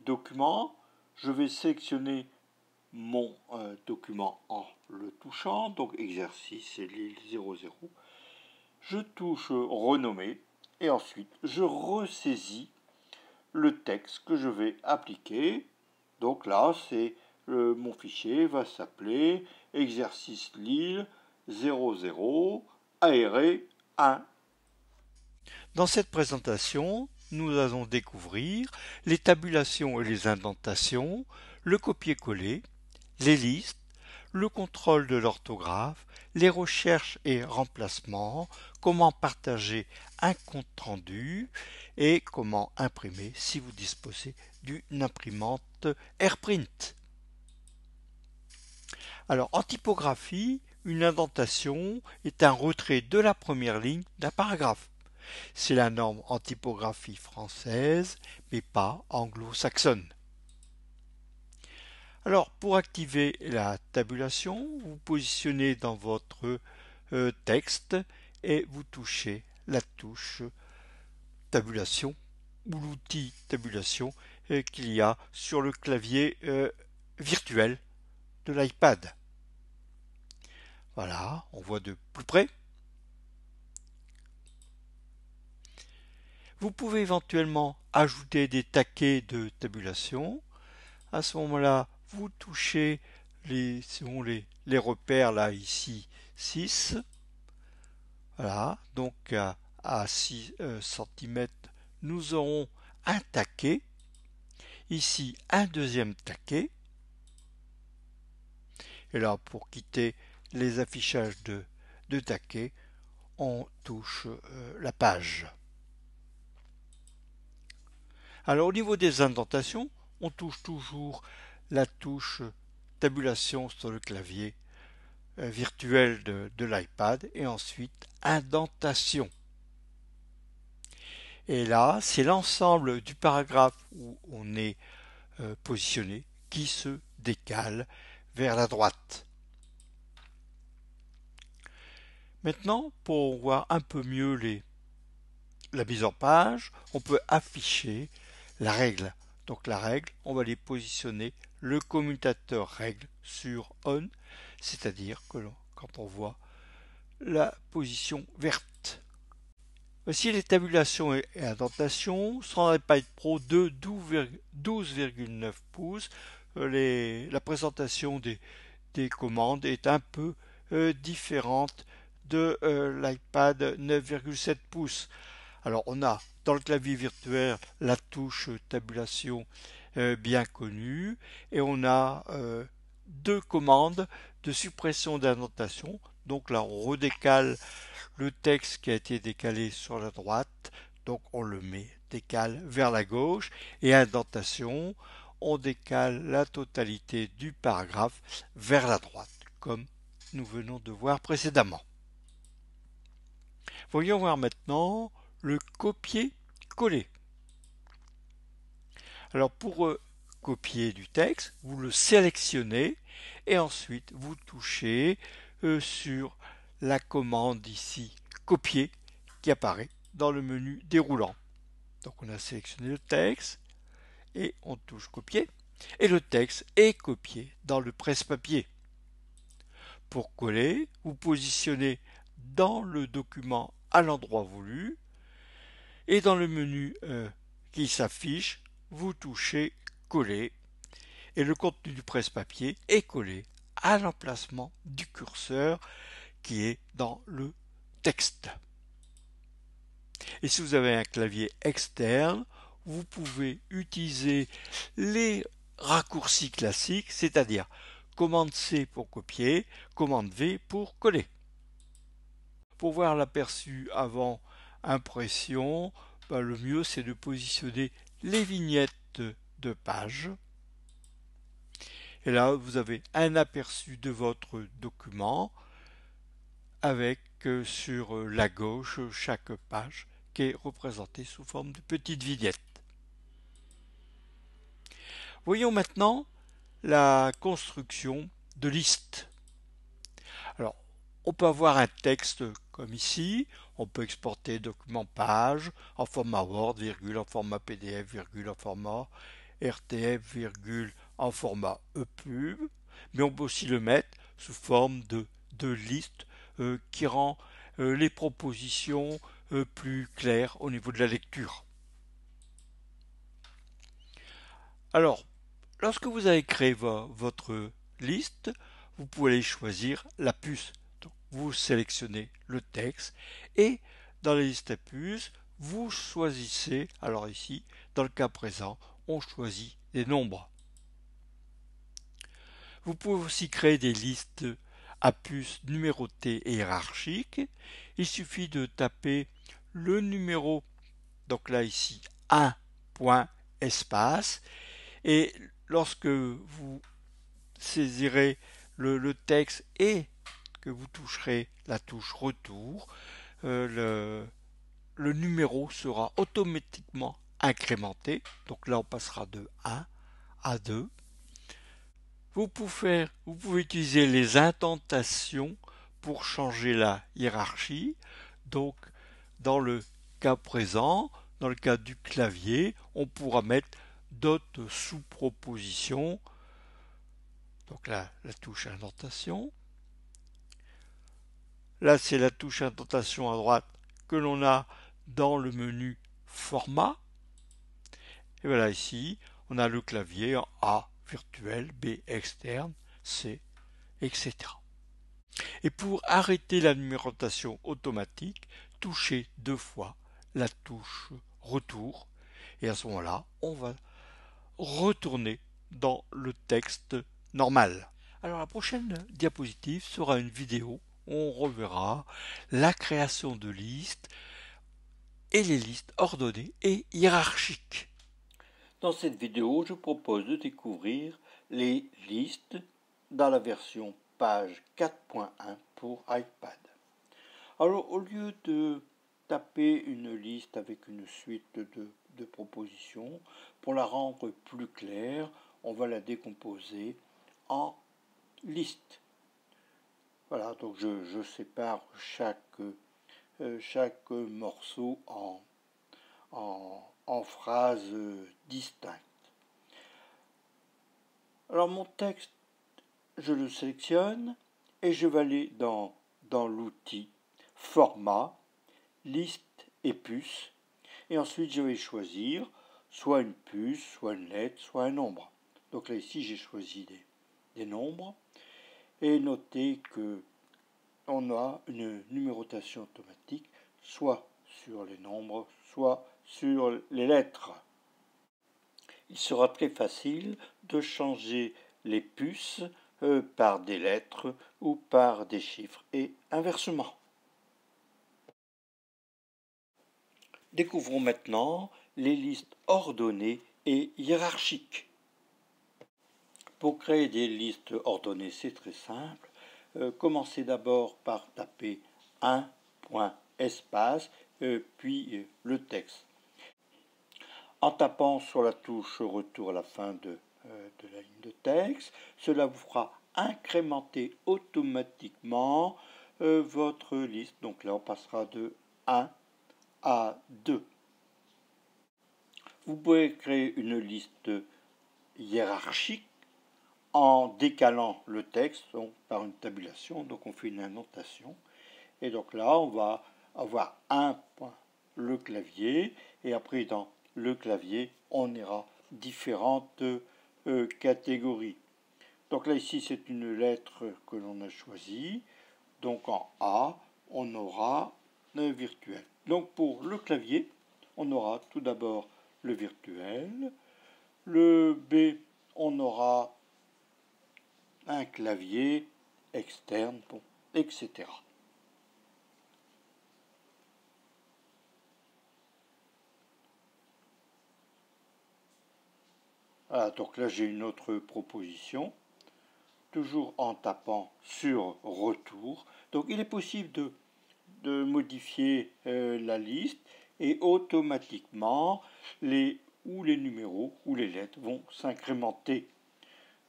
documents, je vais sélectionner mon euh, document en le touchant, donc exercice Lille 00. Je touche renommer et ensuite je ressaisis le texte que je vais appliquer. Donc là, c'est euh, mon fichier va s'appeler exercice Lille 00 aéré 1. Dans cette présentation, nous allons découvrir les tabulations et les indentations, le copier-coller, les listes, le contrôle de l'orthographe, les recherches et remplacements, comment partager un compte rendu et comment imprimer si vous disposez d'une imprimante AirPrint. Alors en typographie, une indentation est un retrait de la première ligne d'un paragraphe. C'est la norme en typographie française, mais pas anglo-saxonne. Alors, pour activer la tabulation, vous positionnez dans votre euh, texte et vous touchez la touche tabulation ou l'outil tabulation euh, qu'il y a sur le clavier euh, virtuel de l'iPad. Voilà, on voit de plus près. Vous pouvez éventuellement ajouter des taquets de tabulation. À ce moment-là, vous touchez les, repères là ici 6 voilà. Donc à, 6 euh, cm nous aurons un taquet. Ici un deuxième taquet. Et là pour quitter les affichages de, de taquets on touche euh, la page. Alors au niveau des indentations on touche toujours la touche tabulation sur le clavier euh, virtuel de, l'iPad et ensuite indentation. Et là, c'est l'ensemble du paragraphe où on est euh, positionné qui se décale vers la droite. Maintenant, pour voir un peu mieux les, la mise en page, on peut afficher la règle. Donc la règle, on va les positionner le commutateur règle sur on, c'est-à-dire que quand on voit la position verte. Voici les tabulations et indentations un iPad Pro de 12,9 pouces. Euh, la présentation des, commandes est un peu euh, différente de euh, l'iPad 9,7 pouces. Alors on a dans le clavier virtuel la touche tabulation bien connue et on a euh, deux commandes de suppression d'indentation. Donc là on redécale le texte qui a été décalé sur la droite, donc on le met décale vers la gauche et indentation, on décale la totalité du paragraphe vers la droite, comme nous venons de voir précédemment. Voyons voir maintenant le copier-coller. Alors pour euh, copier du texte, vous le sélectionnez et ensuite vous touchez euh, sur la commande ici copier qui apparaît dans le menu déroulant. Donc on a sélectionné le texte, et on touche copier et le texte est copié dans le presse-papier. Pour coller, vous positionnez dans le document à l'endroit voulu et dans le menu euh, qui s'affiche, vous touchez coller et le contenu du presse-papier est collé à l'emplacement du curseur qui est dans le texte. Et si vous avez un clavier externe, vous pouvez utiliser les raccourcis classiques, c'est-à-dire commande C pour copier, commande V pour coller. Pour voir l'aperçu avant impression, ben, le mieux c'est de positionner les vignettes de page. Et là, vous avez un aperçu de votre document avec euh, sur la gauche chaque page qui est représentée sous forme de petites vignettes. Voyons maintenant la construction de listes. Alors, on peut avoir un texte comme ici, on peut exporter document page en format Word, virgule, en format PDF, virgule, en format RTF, virgule, en format EPUB, mais on peut aussi le mettre sous forme de, de liste euh, qui rend euh, les propositions euh, plus claires au niveau de la lecture. Alors, Lorsque vous avez créé votre liste, vous pouvez aller choisir la puce. Vous sélectionnez le texte et dans la liste à puces, vous choisissez, alors ici, dans le cas présent, on choisit des nombres. Vous pouvez aussi créer des listes à puces numérotées et hiérarchiques. Il suffit de taper le numéro, donc là ici, 1 point espace, et lorsque vous saisirez le, texte et que vous toucherez la touche retour, euh, le, numéro sera automatiquement incrémenté. Donc là, on passera de 1 à 2. Vous pouvez, vous pouvez utiliser les indentations pour changer la hiérarchie. Donc, dans le cas présent, dans le cas du clavier, on pourra mettre d'autres sous-propositions. Donc là, la touche indentation. Là, c'est la touche indentation à droite que l'on a dans le menu format. Et voilà ici, on a le clavier en A virtuel, B externe, C, etc. Et pour arrêter la numérotation automatique, touchez deux fois la touche retour. Et à ce moment-là, on va retourner dans le texte normal. Alors la prochaine diapositive sera une vidéo on reverra la création de listes et les listes ordonnées et hiérarchiques. Dans cette vidéo, je propose de découvrir les listes dans la version page 4.1 pour iPad. Alors au lieu de taper une liste avec une suite de de propositions. Pour la rendre plus claire, on va la décomposer en listes. Voilà, donc je, sépare chaque, euh, chaque morceau en, en, phrases distinctes. Alors mon texte, je le sélectionne et je vais aller dans, dans l'outil format, liste et puce et ensuite, je vais choisir soit une puce, soit une lettre, soit un nombre. Donc là, ici, j'ai choisi des, nombres. Et notez que on a une numérotation automatique, soit sur les nombres, soit sur les lettres. Il sera très facile de changer les puces euh, par des lettres ou par des chiffres et inversement. Découvrons maintenant les listes ordonnées et hiérarchiques. Pour créer des listes ordonnées, c'est très simple. Euh, commencez d'abord par taper un point espace, euh, puis euh, le texte. En tapant sur la touche retour à la fin de, de la ligne de texte, cela vous fera incrémenter automatiquement votre liste. Donc là, on passera de 1 à 2.
vous pouvez créer une liste hiérarchique en décalant le texte par une tabulation. Donc on fait une annotation. Et donc là, on va avoir un point, le clavier. Et après, dans le clavier, on ira différentes euh, catégories. Donc là, ici, c'est une lettre que l'on a choisie. Donc en A, on aura un virtuel. Donc pour le clavier, on aura tout d'abord le virtuel. Le B, on aura un clavier externe, etc. Voilà, donc là j'ai une autre proposition, toujours en tapant sur retour. Donc il est possible de, de modifier euh, la liste et automatiquement les ou les numéros ou les lettres vont s'incrémenter.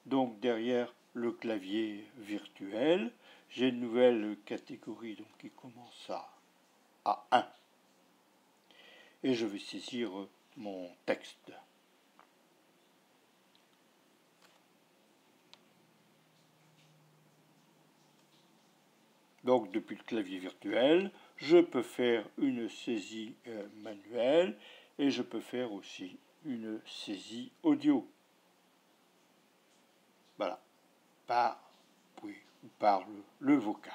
Donc derrière le clavier virtuel, j'ai une nouvelle catégorie donc, qui commence à, à 1. Et je vais saisir mon texte. Donc depuis le clavier virtuel, je peux faire une saisie euh, manuelle et je peux faire aussi une saisie audio. Voilà, par, le, vocal.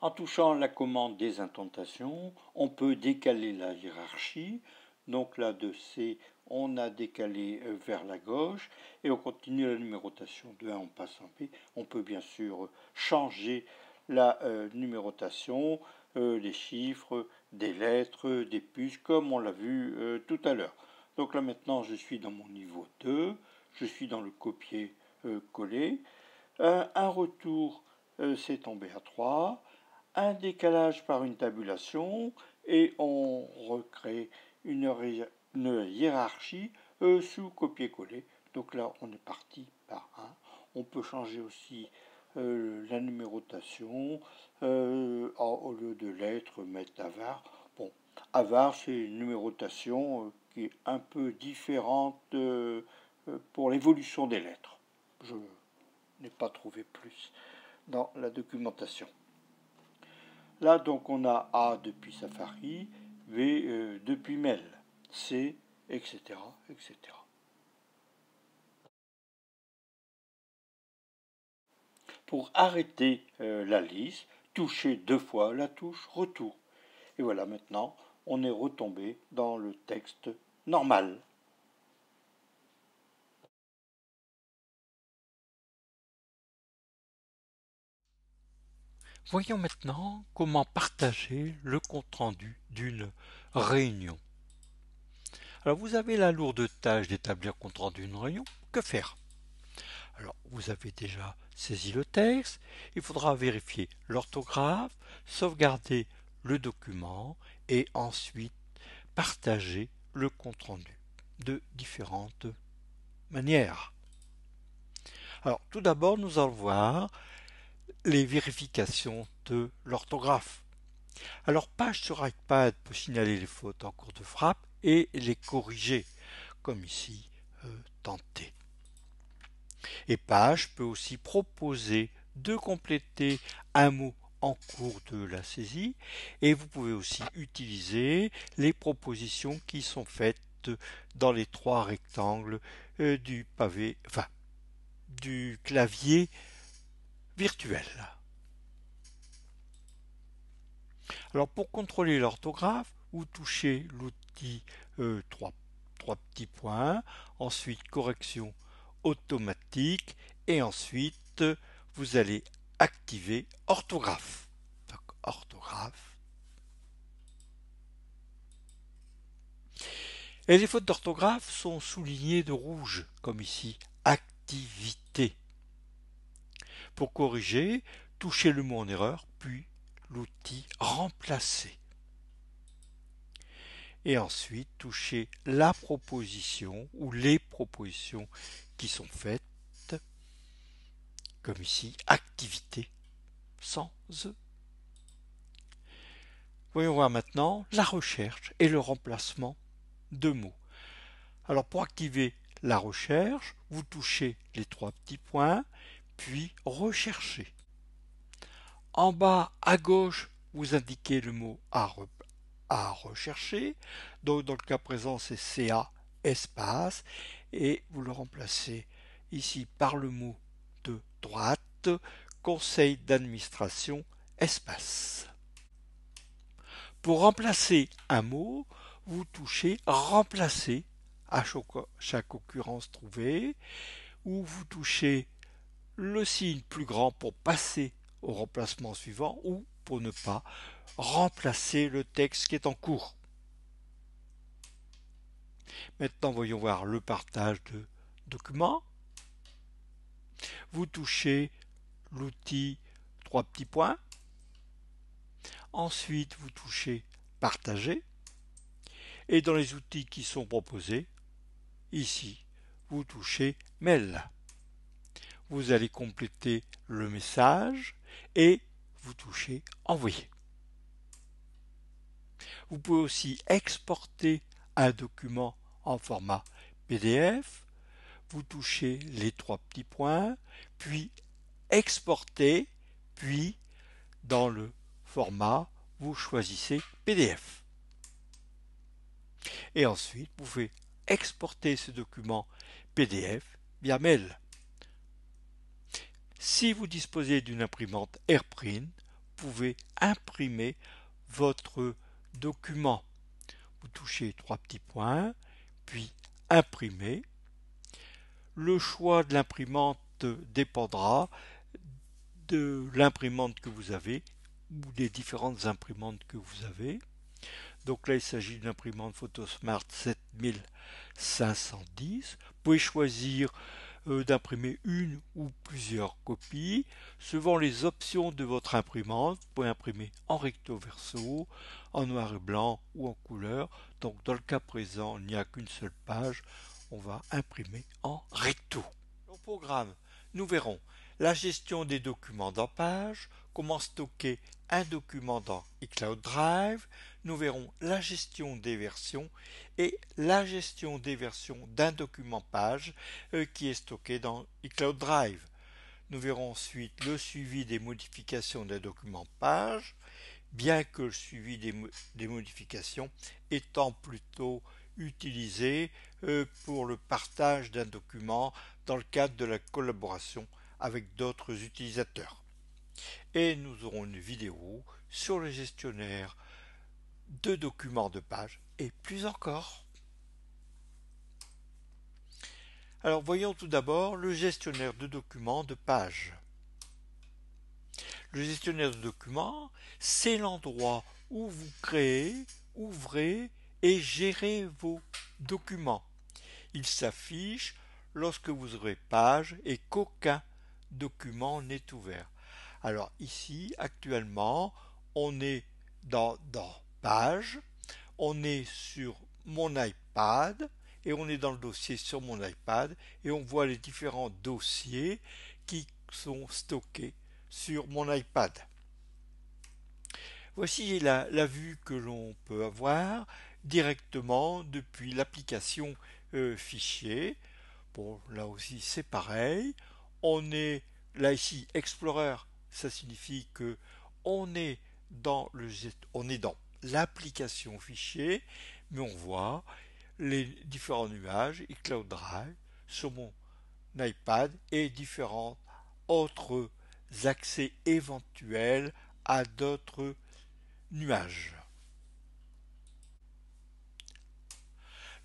En touchant la commande des intentations, on peut décaler la hiérarchie. Donc là, de C, on a décalé euh, vers la gauche et on continue la numérotation de 1, on passe en P. On peut bien sûr changer la euh, numérotation, euh, les chiffres, des lettres, des puces, comme on l'a vu tout à l'heure. Donc là maintenant, je suis dans mon niveau 2, je suis dans le copier-coller. un retour, c'est tombé à 3. Un décalage par une tabulation et on recrée une, hiérarchie euh, sous copier-coller. Donc là, on est parti par 1. On peut changer aussi euh, la numérotation. Euh, au lieu de lettres, mettre avar. Bon, avar, c'est une numérotation qui est un peu différente pour l'évolution des lettres. Je n'ai pas trouvé plus dans la documentation. Là, donc, on a A depuis Safari, V depuis Mail. C, etc., etc. Pour arrêter euh, la liste, touchez deux fois la touche retour. Et voilà, maintenant, on est retombé dans le texte normal.
Voyons maintenant comment partager le compte-rendu d'une réunion. Alors vous avez la lourde tâche d'établir compte rendu d'une réunion. Que faire? Alors vous avez déjà saisi le texte, il faudra vérifier l'orthographe, sauvegarder le document et ensuite partager le compte rendu de différentes manières. Alors tout d'abord nous allons voir les vérifications de l'orthographe. Alors page sur iPad peut signaler les fautes en cours de frappe et les corriger, comme ici euh, tenté. Et Page peut aussi proposer de compléter un mot en cours de la saisie et vous pouvez aussi utiliser les propositions qui sont faites dans les trois rectangles euh, du pavé, enfin du clavier virtuel. Alors pour contrôler l'orthographe, vous touchez l'outil euh, trois, petits points, ensuite correction automatique et ensuite vous allez activer orthographe. Donc orthographe. Et les fautes d'orthographe sont soulignées de rouge, comme ici, activité. Pour corriger, touchez le mot en erreur, puis l'outil remplacer et ensuite toucher la proposition ou les propositions qui sont faites, comme ici, activité sans E. Voyons voir maintenant la recherche et le remplacement de mots. Alors pour activer la recherche, vous touchez les trois petits points, puis recherchez. En bas à gauche, vous indiquez le mot à, rechercher. Donc dans le cas présent, c'est CA espace et vous le remplacez ici par le mot droite, conseil d'administration espace. Pour remplacer un mot, vous touchez remplacer à chaque occurrence trouvée, ou vous touchez le signe plus grand pour passer au remplacement suivant ou pour ne pas remplacer le texte qui est en cours. Maintenant, voyons voir le partage de documents. Vous touchez l'outil trois petits points. Ensuite, vous touchez partager. Et dans les outils qui sont proposés, ici, vous touchez mail. Vous allez compléter le message et vous touchez envoyer. Vous pouvez aussi exporter un document en format PDF, vous touchez les trois petits points, puis exporter, puis dans le format, vous choisissez PDF. Et ensuite, vous pouvez exporter ce document PDF via mail. Si vous disposez d'une imprimante AirPrint, vous pouvez imprimer votre document. Vous touchez trois petits points, puis imprimer. Le choix de l'imprimante dépendra de l'imprimante que vous avez ou des différentes imprimantes que vous avez. Donc là, il s'agit d'une imprimante Photosmart 7510. Vous pouvez choisir euh, d'imprimer une ou plusieurs copies. Suivant les options de votre imprimante, vous pouvez imprimer en recto verso, en noir et blanc ou en couleur. Donc dans le cas présent, il n'y a qu'une seule page. Va imprimer en recto. Au programme, nous verrons la gestion des documents dans page, comment stocker un document dans iCloud Drive, nous verrons la gestion des versions et la gestion des versions d'un document page euh, qui est stocké dans iCloud Drive. Nous verrons ensuite le suivi des modifications d'un document page, bien que le suivi des, modifications étant plutôt utilisé pour le partage d'un document dans le cadre de la collaboration avec d'autres utilisateurs. Et nous aurons une vidéo sur le gestionnaire de documents de page et plus encore. Alors voyons tout d'abord le gestionnaire de documents de page. Le gestionnaire de documents, c'est l'endroit où vous créez, ouvrez et gérez vos documents. Il s'affiche lorsque vous aurez page et qu'aucun document n'est ouvert. Alors ici, actuellement, on est dans, dans Page, on est sur mon iPad et on est dans le dossier sur mon iPad et on voit les différents dossiers qui sont stockés sur mon iPad. Voici la, la vue que l'on peut avoir directement depuis l'application euh, fichier. Bon, là aussi c'est pareil. On est là ici Explorer, ça signifie que on est dans le on est dans l'application fichier, mais on voit les différents nuages, iCloud Drive, sur mon iPad et différents autres accès éventuels à d'autres nuages.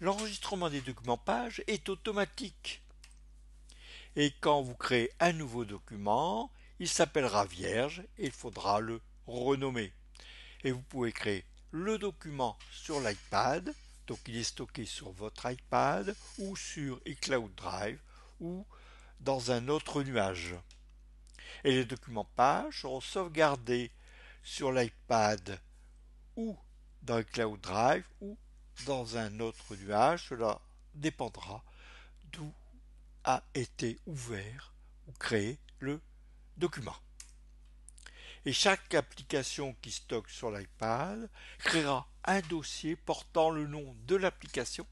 L'enregistrement des documents pages est automatique. Et quand vous créez un nouveau document, il s'appellera vierge et il faudra le renommer. Et vous pouvez créer le document sur l'iPad, donc il est stocké sur votre iPad ou sur iCloud Drive ou dans un autre nuage. Et les documents pages seront sauvegardés sur l'iPad ou dans iCloud Drive ou dans un autre nuage. Cela dépendra d'où a été ouvert ou créé le document. Et chaque application qui stocke sur l'iPad créera un dossier portant le nom de l'application,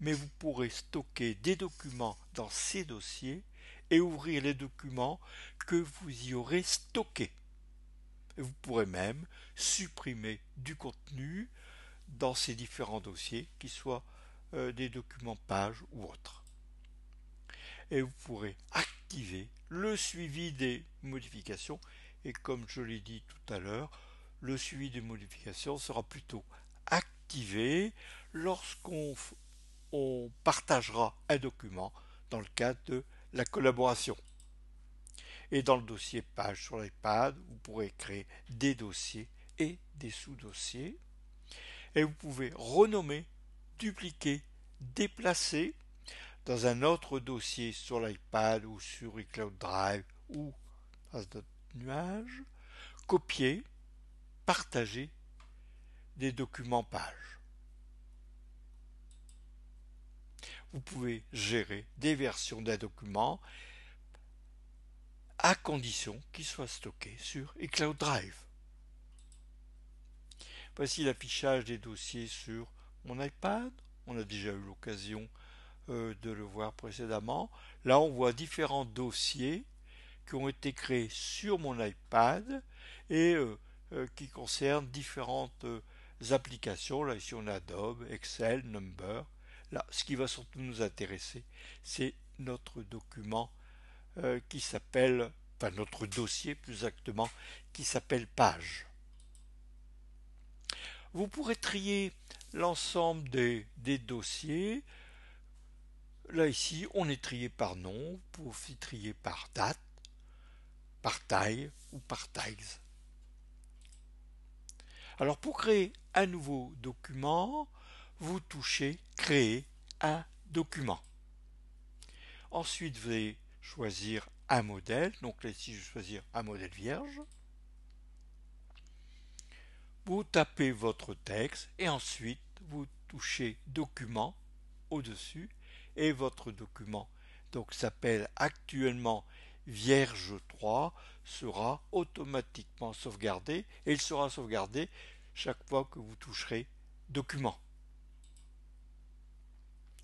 mais vous pourrez stocker des documents dans ces dossiers et ouvrir les documents que vous y aurez stockés. Vous pourrez même supprimer du contenu dans ces différents dossiers, qu'ils soient euh, des documents pages ou autres. Et vous pourrez activer le suivi des modifications et comme je l'ai dit tout à l'heure, le suivi des modifications sera plutôt activé lorsqu'on on partagera un document dans le cadre de la collaboration. Et dans le dossier page sur l'iPad, vous pourrez créer des dossiers et des sous-dossiers. Et vous pouvez renommer, dupliquer, déplacer dans un autre dossier sur l'iPad ou sur iCloud Drive ou dans un nuage, copier, partager des documents pages. Vous pouvez gérer des versions d'un document à condition qu'il soit stocké sur iCloud Drive. Voici l'affichage des dossiers sur mon iPad. On a déjà eu l'occasion euh, de le voir précédemment. Là, on voit différents dossiers qui ont été créés sur mon iPad et euh, euh, qui concernent différentes applications. Là, ici, on a Adobe, Excel, Number. Là, ce qui va surtout nous intéresser, c'est notre document qui s'appelle, enfin notre dossier plus exactement, qui s'appelle page. Vous pourrez trier l'ensemble des, dossiers. Là ici, on est trié par nom, vous pouvez aussi trier par date, par taille ou par tags. Alors pour créer un nouveau document, vous touchez Créer un document. Ensuite, vous allez choisir un modèle. Donc là, ici, je vais choisir un modèle vierge. Vous tapez votre texte et ensuite, vous touchez Document au-dessus et votre document donc s'appelle actuellement Vierge 3 sera automatiquement sauvegardé et il sera sauvegardé chaque fois que vous toucherez Document.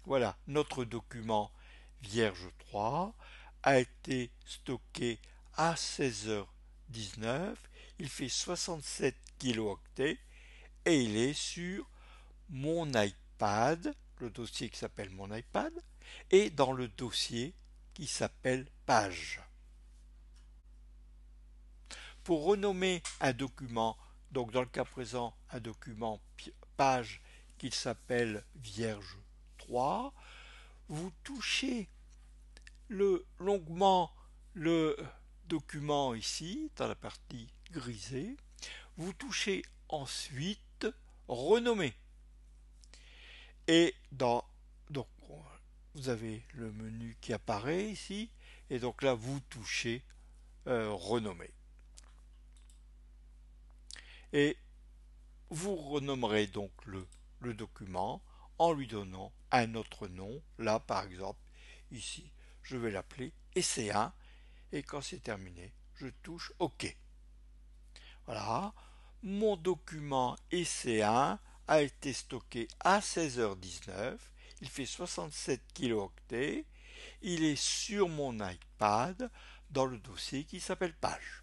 Voilà, notre document Vierge 3 a été stocké à 16h19. Il fait 67 et il est sur mon iPad, le dossier qui s'appelle mon iPad, et dans le dossier qui s'appelle page. Pour renommer un document, donc dans le cas présent un document page qui s'appelle Vierge vous touchez le, longuement le document ici, dans la partie grisée. Vous touchez ensuite Renommer. Et donc vous avez le menu qui apparaît ici et donc là vous touchez euh, renommer et vous renommerez donc le, document en lui donnant un autre nom. Là, par exemple, ici, je vais l'appeler EC1 et quand c'est terminé, je touche OK. Voilà, mon document EC1 a été stocké à 16h19, il fait 67 kilooctets, il est sur mon iPad dans le dossier qui s'appelle page.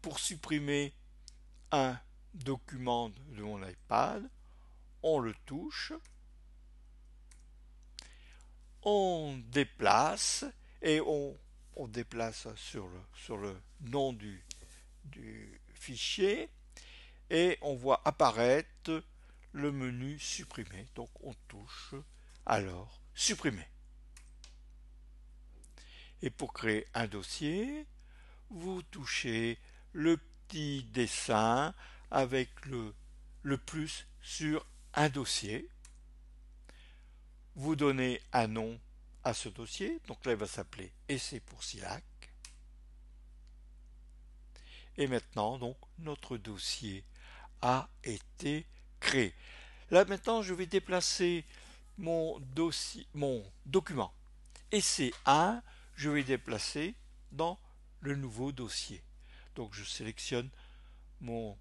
Pour supprimer un document de mon iPad, on le touche, on déplace et on, déplace sur le, nom du, fichier et on voit apparaître le menu supprimer. Donc on touche alors supprimer. Et pour créer un dossier, vous touchez le petit dessin avec le plus sur un dossier. Vous donnez un nom à ce dossier, donc là il va s'appeler essai pour SILAC. Et maintenant, donc, notre dossier a été créé. Là maintenant, je vais déplacer mon dossier, mon document. Essai 1, je vais déplacer dans le nouveau dossier. Donc je sélectionne mon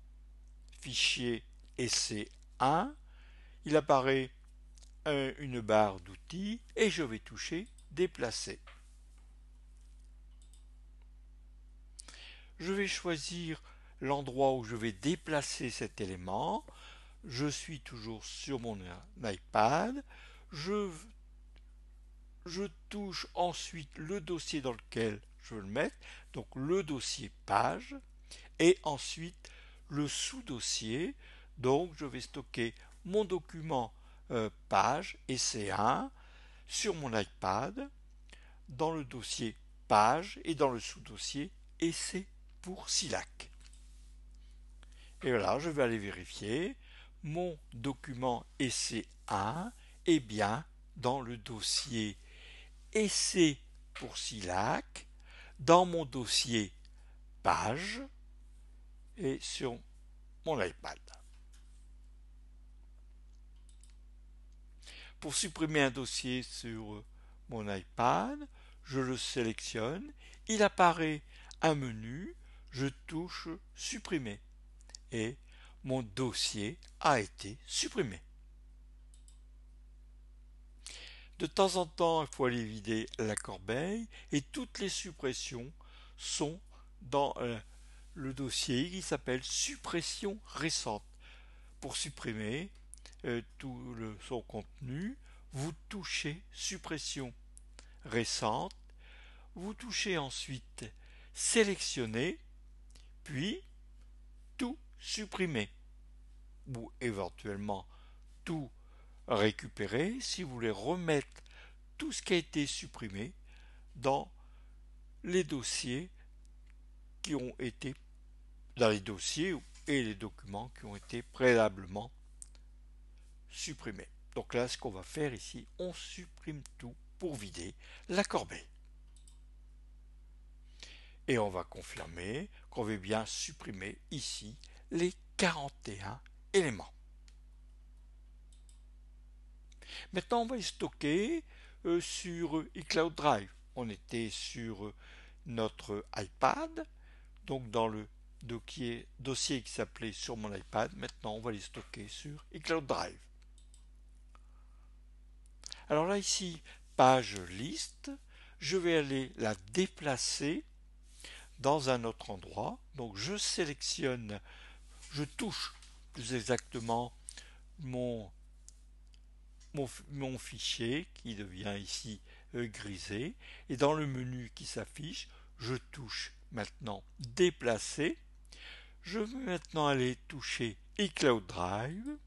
fichier EC1, il apparaît une barre d'outils et je vais toucher déplacer. Je vais choisir l'endroit où je vais déplacer cet élément. Je suis toujours sur mon iPad. Je, je touche ensuite le dossier dans lequel je veux le mettre, donc le dossier page, et ensuite le sous-dossier. Donc je vais stocker mon document euh, page EC1 sur mon iPad dans le dossier page et dans le sous-dossier EC pour SILAC. Et voilà, je vais aller vérifier. Mon document EC1 est bien dans le dossier EC pour SILAC, dans mon dossier page et sur mon iPad. Pour supprimer un dossier sur mon iPad, je le sélectionne, il apparaît un menu, je touche supprimer et mon dossier a été supprimé. De temps en temps, il faut aller vider la corbeille et toutes les suppressions sont dans euh, le dossier qui s'appelle suppression récente. Pour supprimer euh, tout le, son contenu, vous touchez suppression récente, vous touchez ensuite sélectionner, puis tout supprimer ou éventuellement tout récupérer si vous voulez remettre tout ce qui a été supprimé dans les dossiers qui ont été dans les dossiers et les documents qui ont été préalablement supprimés. Donc là, ce qu'on va faire ici, on supprime tout pour vider la corbeille. Et on va confirmer qu'on veut bien supprimer ici les 41 éléments. Maintenant, on va les stocker euh, sur iCloud Drive. On était sur notre iPad, donc dans le dossier, dossier qui s'appelait sur mon iPad. Maintenant, on va les stocker sur iCloud Drive. Alors là, ici, page liste, je vais aller la déplacer dans un autre endroit. Donc je sélectionne, je touche plus exactement mon, fichier qui devient ici euh, grisé. Et dans le menu qui s'affiche, je touche maintenant déplacer. Je vais maintenant aller toucher iCloud Drive.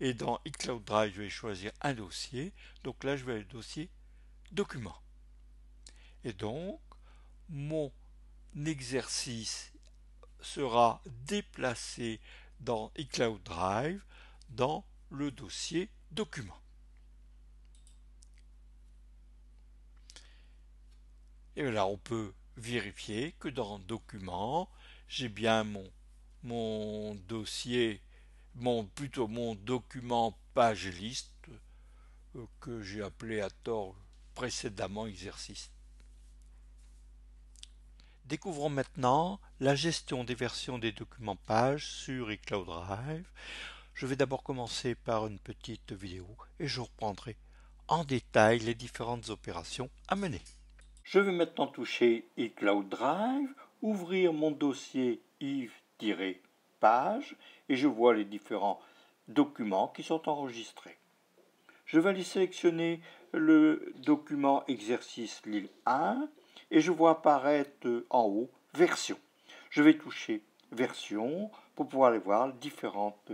Et dans iCloud Drive, je vais choisir un dossier. Donc là, je vais aller au dossier document. Et donc, mon exercice sera déplacé dans iCloud Drive dans le dossier document. Et là, on peut vérifier que dans document, j'ai bien mon, mon dossier, mon, plutôt mon document page liste euh, que j'ai appelé à tort précédemment exercice. Découvrons maintenant la gestion des versions des documents pages sur iCloud Drive. Je vais d'abord commencer par une petite vidéo et je reprendrai en détail les différentes opérations à mener.
Je vais maintenant toucher iCloud Drive, ouvrir mon dossier Et je vois les différents documents qui sont enregistrés. Je vais aller sélectionner le document exercice Lille 1 et je vois apparaître en haut version. Je vais toucher version pour pouvoir aller voir différentes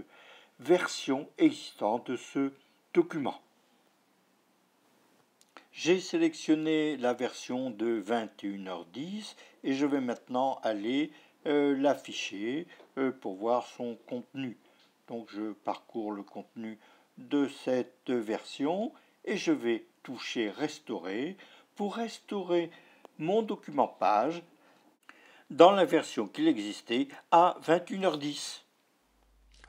versions existantes de ce document. J'ai sélectionné la version de 21h10 et je vais maintenant aller l'afficher euh, pour voir son contenu. Donc je parcours le contenu de cette version et je vais toucher restaurer pour restaurer mon document page dans la version qu'il existait à 21h10.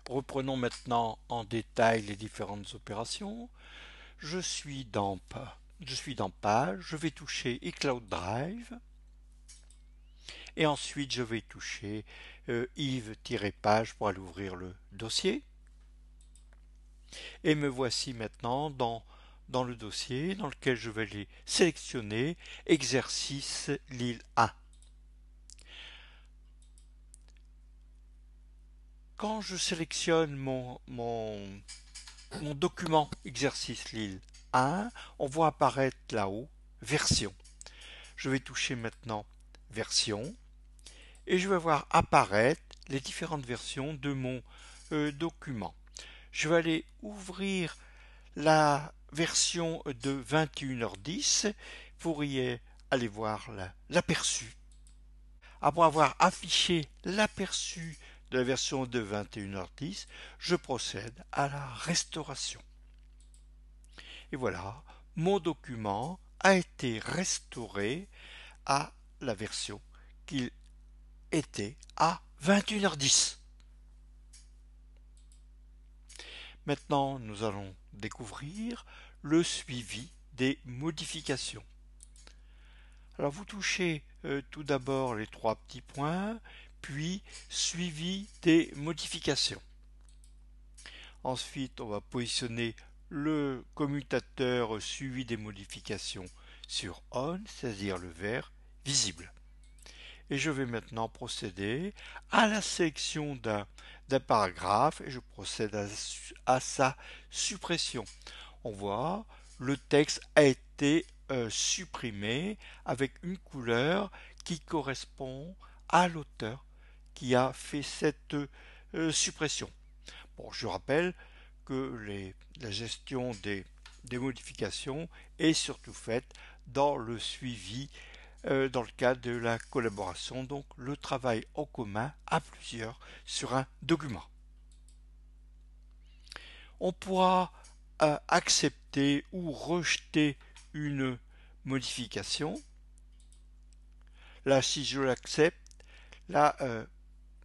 Reprenons maintenant en détail les différentes opérations. Je suis dans, je suis dans page, je vais toucher iCloud Drive. Et ensuite je vais toucher euh, Yves-page pour aller ouvrir le dossier. Et me voici maintenant dans, le dossier dans lequel je vais les sélectionner, exercice Lille 1. Quand je sélectionne mon, mon, mon document exercice Lille 1, on voit apparaître là-haut version. Je vais toucher maintenant version et je vais voir apparaître les différentes versions de mon euh, document. Je vais aller ouvrir la version de 21h10 pour y aller voir l'aperçu. Après avoir affiché l'aperçu de la version de 21h10, je procède à la restauration. Et voilà, mon document a été restauré à la version qu'il était à 21h10. Maintenant, nous allons découvrir le suivi des modifications. Alors vous touchez euh, tout d'abord les trois petits points, puis suivi des modifications. Ensuite, on va positionner le commutateur suivi des modifications sur on, c'est-à-dire le vert visible. Et je vais maintenant procéder à la sélection d'un paragraphe et je procède à, sa suppression. On voit le texte a été euh, supprimé avec une couleur qui correspond à l'auteur qui a fait cette euh, suppression. Bon, je rappelle que la gestion des, modifications est surtout faite dans le suivi euh, dans le cadre de la collaboration, donc le travail en commun à plusieurs sur un document. On pourra euh, accepter ou rejeter une modification. Là, si je l'accepte, la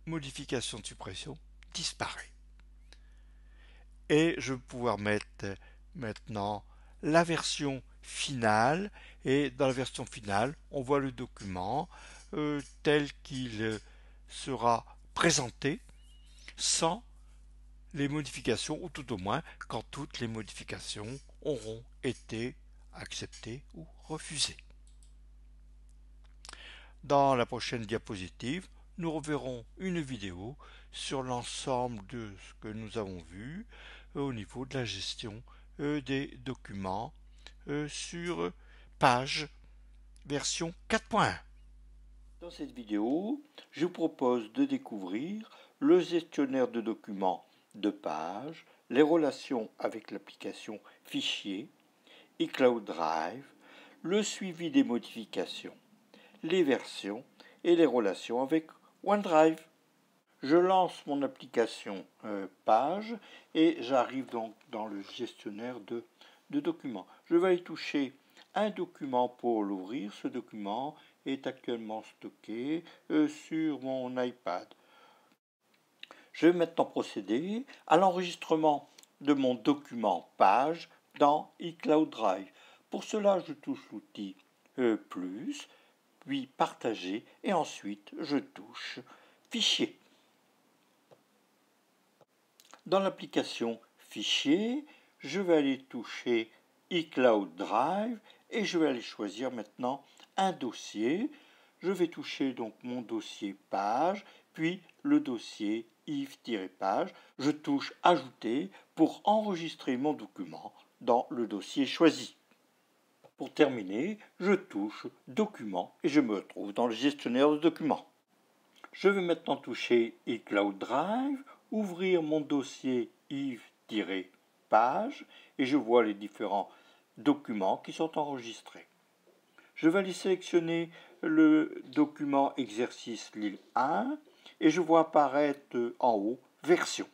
modification de suppression disparaît. Et je vais pouvoir mettre maintenant la version finale et dans la version finale on voit le document euh, tel qu'il sera présenté sans les modifications ou tout au moins quand toutes les modifications auront été acceptées ou refusées. Dans la prochaine diapositive, nous reverrons une vidéo sur l'ensemble de ce que nous avons vu euh, au niveau de la gestion euh, des documents euh, sur page version 4.1.
Dans cette vidéo, je vous propose de découvrir le gestionnaire de documents de page, les relations avec l'application Fichier, iCloud Drive, le suivi des modifications, les versions et les relations avec OneDrive. Je lance mon application euh, page et j'arrive donc dans le gestionnaire de, documents. Je vais y toucher un document pour l'ouvrir. Ce document est actuellement stocké euh, sur mon iPad. Je vais maintenant procéder à l'enregistrement de mon document page dans iCloud Drive. Pour cela, je touche l'outil e plus, puis partager et ensuite je touche Fichier. Dans l'application Fichier, je vais aller toucher iCloud Drive et je vais aller choisir maintenant un dossier. Je vais toucher donc mon dossier page, puis le dossier if-page. Je touche Ajouter pour enregistrer mon document dans le dossier choisi. Pour terminer, je touche Document et je me retrouve dans le gestionnaire de documents. Je vais maintenant toucher iCloud Drive, ouvrir mon dossier Yves-page et je vois les différents documents qui sont enregistrés. Je vais aller sélectionner le document exercice Lille 1 et je vois apparaître en haut version.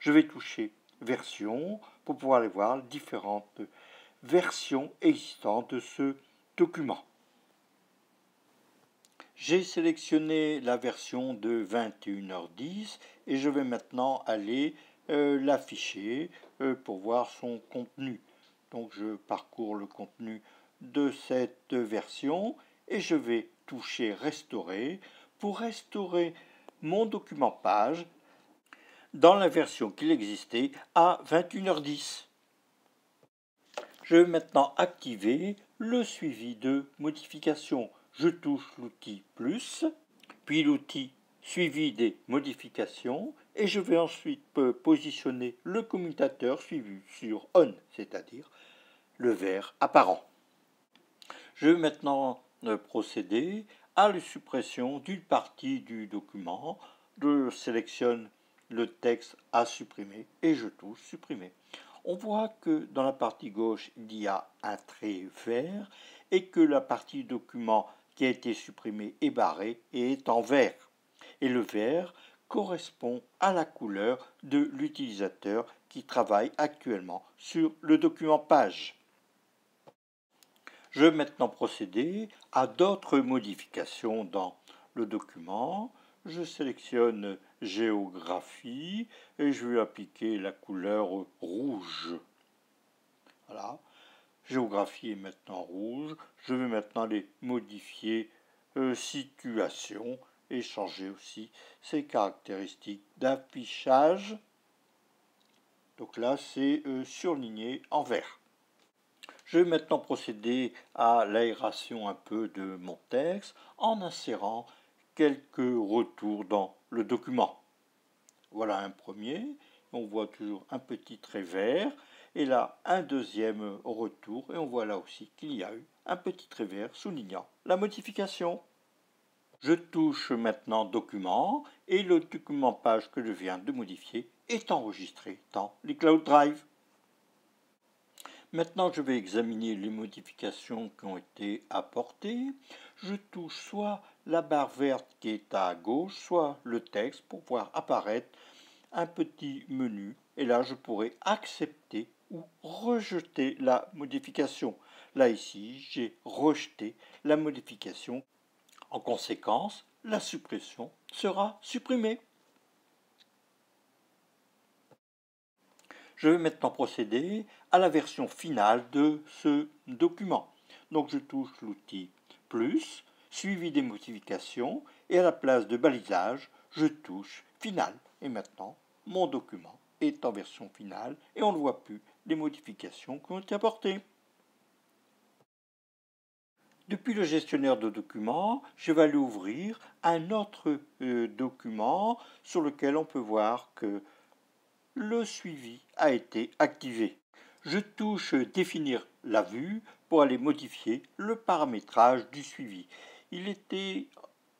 Je vais toucher version pour pouvoir aller voir différentes version existante de ce document. J'ai sélectionné la version de 21h10 et je vais maintenant aller euh, l'afficher euh, pour voir son contenu. Donc je parcours le contenu de cette version et je vais toucher restaurer pour restaurer mon document page dans la version qu'il existait à 21h10. Je vais maintenant activer le suivi de modification. Je touche l'outil plus, puis l'outil suivi des modifications et je vais ensuite positionner le commutateur suivi sur on, c'est-à-dire le vert apparent. Je vais maintenant euh, procéder à la suppression d'une partie du document. Je sélectionne le texte à supprimer et je touche supprimer. On voit que dans la partie gauche, il y a un trait vert et que la partie document qui a été supprimée est barrée et est en vert. Et le vert correspond à la couleur de l'utilisateur qui travaille actuellement sur le document page. Je vais maintenant procéder à d'autres modifications dans le document. Je sélectionne géographie et je vais appliquer la couleur rouge. Voilà. Géographie est maintenant rouge. Je vais maintenant les modifier euh, situation et changer aussi ses caractéristiques d'affichage. Donc là, c'est euh, surligné en vert. Je vais maintenant procéder à l'aération un peu de mon texte en insérant quelques retours dans le document. Voilà un premier, on voit toujours un petit trait vert, et là un deuxième retour, et on voit là aussi qu'il y a eu un petit trait vert soulignant la modification. Je touche maintenant document, et le document page que je viens de modifier est enregistré dans l'iCloud Drive. Maintenant, je vais examiner les modifications qui ont été apportées. Je touche soit la barre verte qui est à gauche, soit le texte pour voir apparaître un petit menu. Et là, je pourrais accepter ou rejeter la modification. Là, ici, j'ai rejeté la modification. En conséquence, la suppression sera supprimée. Je vais maintenant procéder à la version finale de ce document. Donc je touche l'outil plus, suivi des modifications, et à la place de balisage, je touche final. Et maintenant, mon document est en version finale et on ne voit plus les modifications qui ont été apportées. Depuis le gestionnaire de documents, je vais aller ouvrir un autre euh, document sur lequel on peut voir que le suivi a été activé. Je touche Définir la vue pour aller modifier le paramétrage du suivi. Il était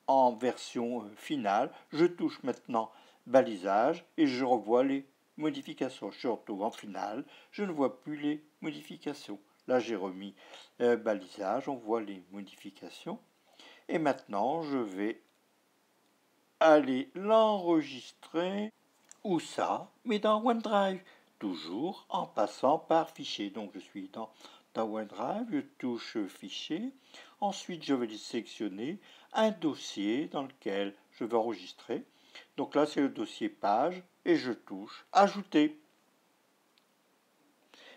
en version finale. Je touche maintenant Balisage et je revois les modifications. Je retrouve en finale. Je ne vois plus les modifications. Là, j'ai remis euh, Balisage. On voit les modifications. Et maintenant, je vais aller l'enregistrer ça, mais dans OneDrive, toujours en passant par fichier. Donc je suis dans, dans OneDrive, je touche fichier, ensuite je vais sélectionner un dossier dans lequel je vais enregistrer. Donc là c'est le dossier page et je touche ajouter.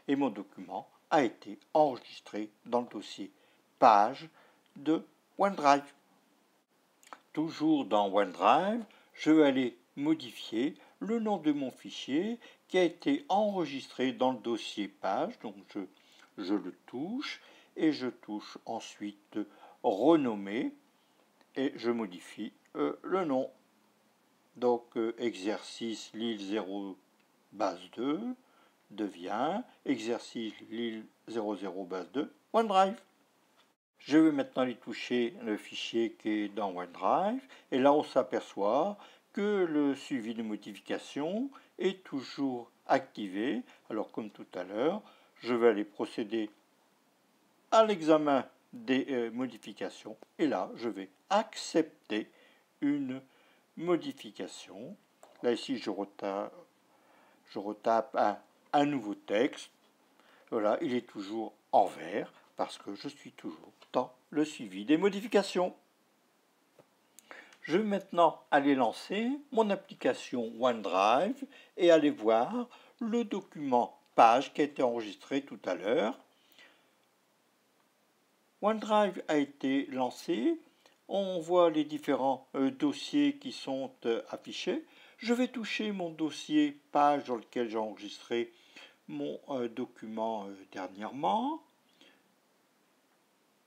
Et mon document a été enregistré dans le dossier page de OneDrive. Toujours dans OneDrive, je vais aller modifier le nom de mon fichier qui a été enregistré dans le dossier page. Donc je, le touche et je touche ensuite renommer et je modifie euh, le nom. Donc euh, exercice Lille 0 base 2 devient exercice Lille 00 base 2 OneDrive. Je vais maintenant aller toucher le fichier qui est dans OneDrive et là on s'aperçoit que le suivi de modification est toujours activé. Alors comme tout à l'heure, je vais aller procéder à l'examen des euh, modifications et là, je vais accepter une modification. Là, ici, je retape, je retape un, un nouveau texte. Voilà, il est toujours en vert parce que je suis toujours dans le suivi des modifications. Je vais maintenant aller lancer mon application OneDrive et aller voir le document page qui a été enregistré tout à l'heure. OneDrive a été lancé on voit les différents euh, dossiers qui sont euh, affichés. Je vais toucher mon dossier page dans lequel j'ai enregistré mon euh, document dernièrement.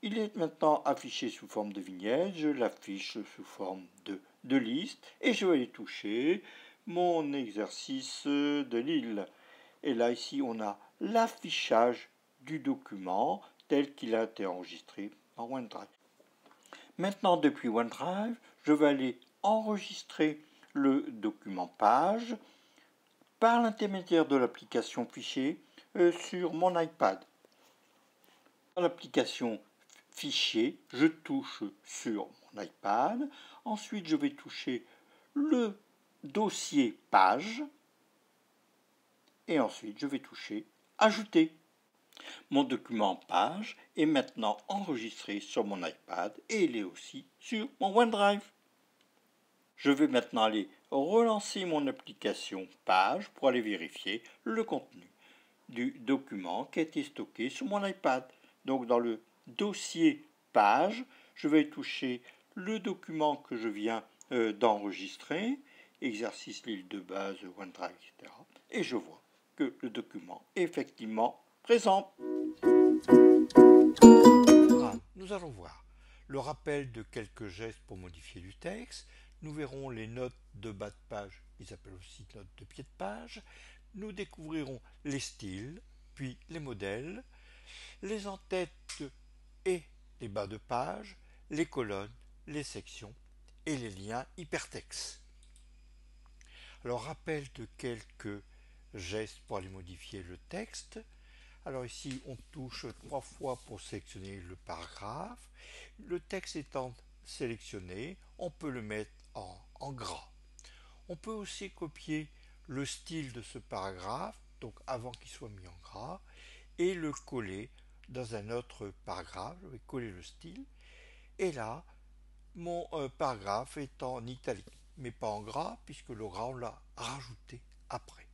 Il est maintenant affiché sous forme de vignette. Je l'affiche sous forme de, liste et je vais aller toucher mon exercice de l'île. Et là, ici, on a l'affichage du document tel qu'il a été enregistré en OneDrive. Maintenant, depuis OneDrive, je vais aller enregistrer le document page par l'intermédiaire de l'application fichier euh, sur mon iPad. L'application fichier, je touche sur mon iPad. Ensuite, je vais toucher le dossier page. Et ensuite, je vais toucher Ajouter. Mon document page est maintenant enregistré sur mon iPad et il est aussi sur mon OneDrive. Je vais maintenant aller relancer mon application page pour aller vérifier le contenu du document qui a été stocké sur mon iPad. Donc dans le dossier page, je vais toucher le document que je viens euh, d'enregistrer, exercice l'île de base, OneDrive, etc. Et je vois que le document est effectivement présent.
nous allons voir le rappel de quelques gestes pour modifier du texte. Nous verrons les notes de bas de page, qui s'appellent aussi notes de pied de page. Nous découvrirons les styles, puis les modèles, les en-têtes et les bas de page, les colonnes, les sections et les liens hypertextes. Alors rappel de quelques gestes pour aller modifier le texte. Alors ici, on touche trois fois pour sélectionner le paragraphe. Le texte étant sélectionné, on peut le mettre en, en gras. On peut aussi copier le style de ce paragraphe, donc avant qu'il soit mis en gras, et le coller dans un autre paragraphe. Je vais coller le style. Et là, mon euh, paragraphe est en italique, mais pas en gras, puisque le gras, on l'a rajouté après.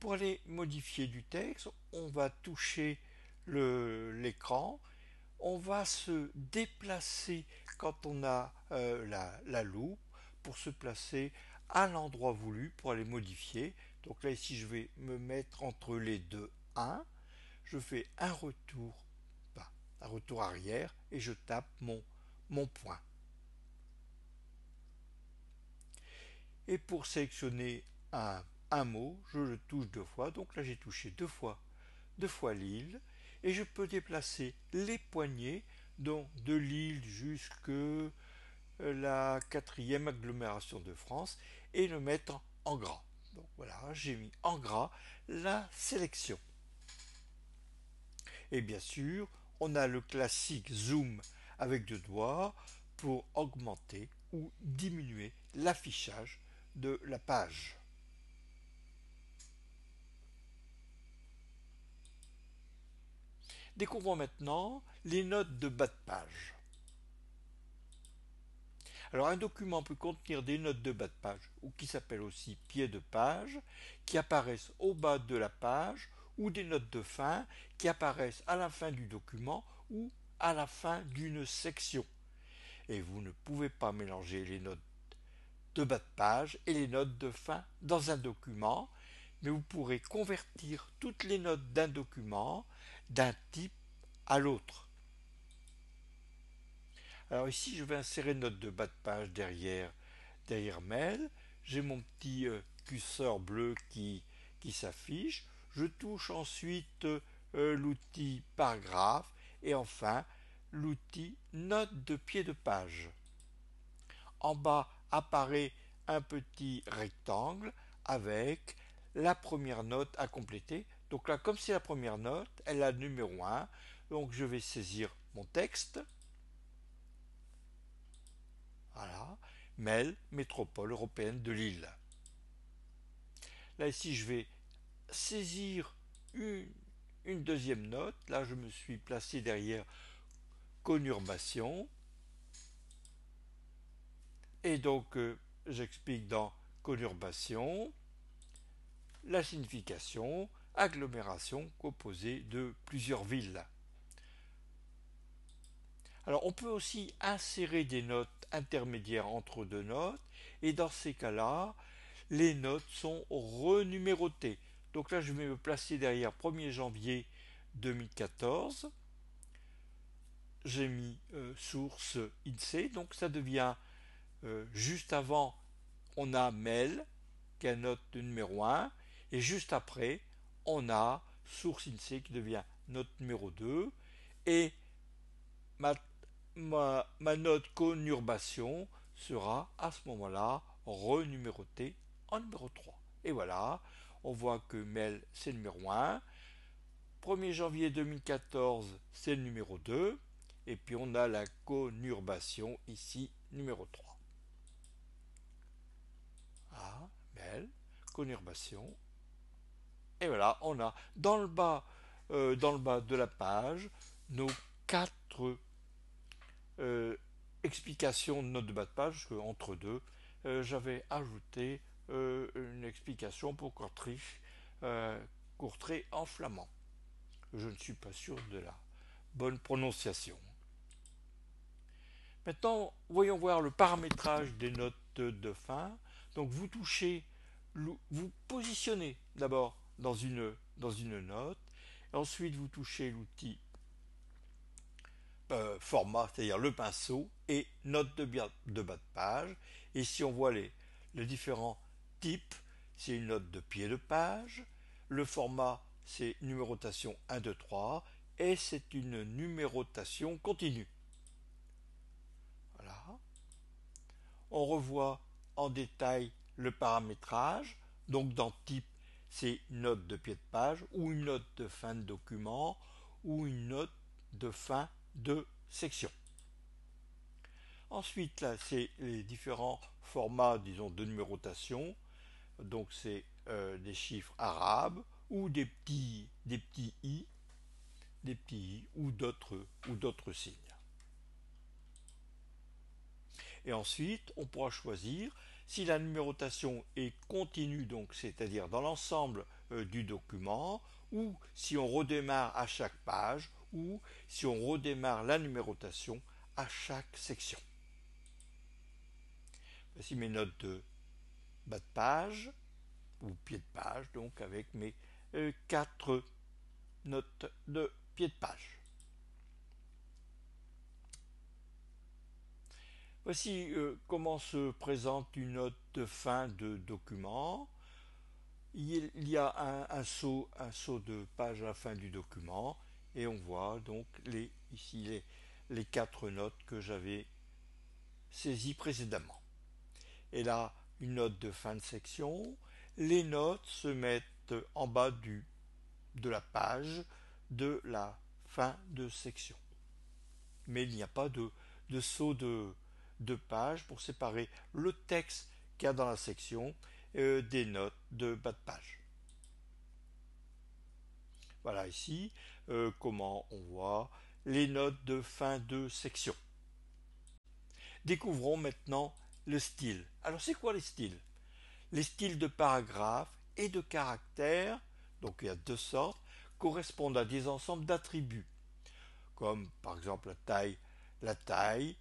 Pour aller modifier du texte, on va toucher l'écran, on va se déplacer quand on a euh, la, la, loupe pour se placer à l'endroit voulu pour aller modifier. Donc là ici je vais me mettre entre les deux 1, je fais un retour, un retour arrière et je tape mon, point. Et pour sélectionner un un mot, je le touche deux fois, donc là j'ai touché deux fois, deux fois l'île, et je peux déplacer les poignées, donc de l'île jusque la quatrième agglomération de France, et le mettre en gras. Donc voilà, j'ai mis en gras la sélection. Et bien sûr, on a le classique zoom avec deux doigts pour augmenter ou diminuer l'affichage de la page. Découvrons maintenant les notes de bas de page. Alors un document peut contenir des notes de bas de page, ou qui s'appellent aussi pieds de page, qui apparaissent au bas de la page, ou des notes de fin qui apparaissent à la fin du document ou à la fin d'une section. Et vous ne pouvez pas mélanger les notes de bas de page et les notes de fin dans un document, mais vous pourrez convertir toutes les notes d'un document d'un type à l'autre. Alors ici, je vais insérer une note de bas de page derrière, derrière mail. J'ai mon petit euh, curseur bleu qui, qui s'affiche. Je touche ensuite euh, l'outil paragraphe et enfin l'outil note de pied de page. En bas apparaît un petit rectangle avec la première note à compléter. Donc là, comme c'est la première note, elle a le numéro 1. Donc je vais saisir mon texte. Voilà. Mail, métropole européenne de Lille. Là ici, je vais saisir une, une deuxième note. Là, je me suis placé derrière conurbation. Et donc, euh, j'explique dans conurbation la signification, agglomération composée de plusieurs villes. Alors on peut aussi insérer des notes intermédiaires entre deux notes et dans ces cas-là, les notes sont renumérotées. Donc là, je vais me placer derrière 1er janvier 2014. J'ai mis euh, source INSEE, donc ça devient euh, juste avant, on a mail, qui est note de numéro 1, et juste après, on a source INSEE qui devient note numéro 2, et ma, note conurbation sera à ce moment-là renumérotée en numéro 3. Et voilà, on voit que mail c'est le numéro 1, 1er janvier 2014 c'est le numéro 2, et puis on a la conurbation ici numéro 3. Ah, mail, conurbation. Et voilà, on a dans le bas, euh, dans le bas de la page nos quatre euh, explications de notes de bas de page, que entre deux, euh, j'avais ajouté une explication pour Courtrai en flamand. Je ne suis pas sûr de la bonne prononciation. Maintenant, voyons voir le paramétrage des notes de fin. Donc vous touchez, vous positionnez d'abord dans une, dans une note, ensuite vous touchez l'outil euh, format, c'est-à-dire le pinceau, et note de, bas de page. Et si on voit les, différents types, c'est une note de pied de page, le format c'est numérotation 1, 2, 3, et c'est une numérotation continue. Voilà. On revoit en détail le paramétrage. Donc dans type, c'est note de pied de page ou une note de fin de document ou une note de fin de section. Ensuite, là, c'est les différents formats, disons, de numérotation. Donc, c'est euh, des chiffres arabes ou des petits, des petits i, des petits i ou d'autres ou d'autres signes. Et ensuite, on pourra choisir si la numérotation est continue, donc c'est-à-dire dans l'ensemble euh, du document, ou si on redémarre à chaque page, ou si on redémarre la numérotation à chaque section. Voici mes notes de bas de page, ou pied de page, donc avec mes euh, quatre notes de pied de page. Voici euh, comment se présente une note de fin de document. Il y a un, saut, un saut de page à la fin du document et on voit donc les, ici les, quatre notes que j'avais saisies précédemment. Et là, une note de fin de section. Les notes se mettent en bas de la page de la fin de section. Mais il n'y a pas de, saut de, pages pour séparer le texte qu'il y a dans la section euh, des notes de bas de page. Voilà ici euh, comment on voit les notes de fin de section. Découvrons maintenant le style. Alors c'est quoi les styles? Les styles de paragraphes et de caractères, donc il y a deux sortes, correspondent à des ensembles d'attributs, comme par exemple la taille, la taille,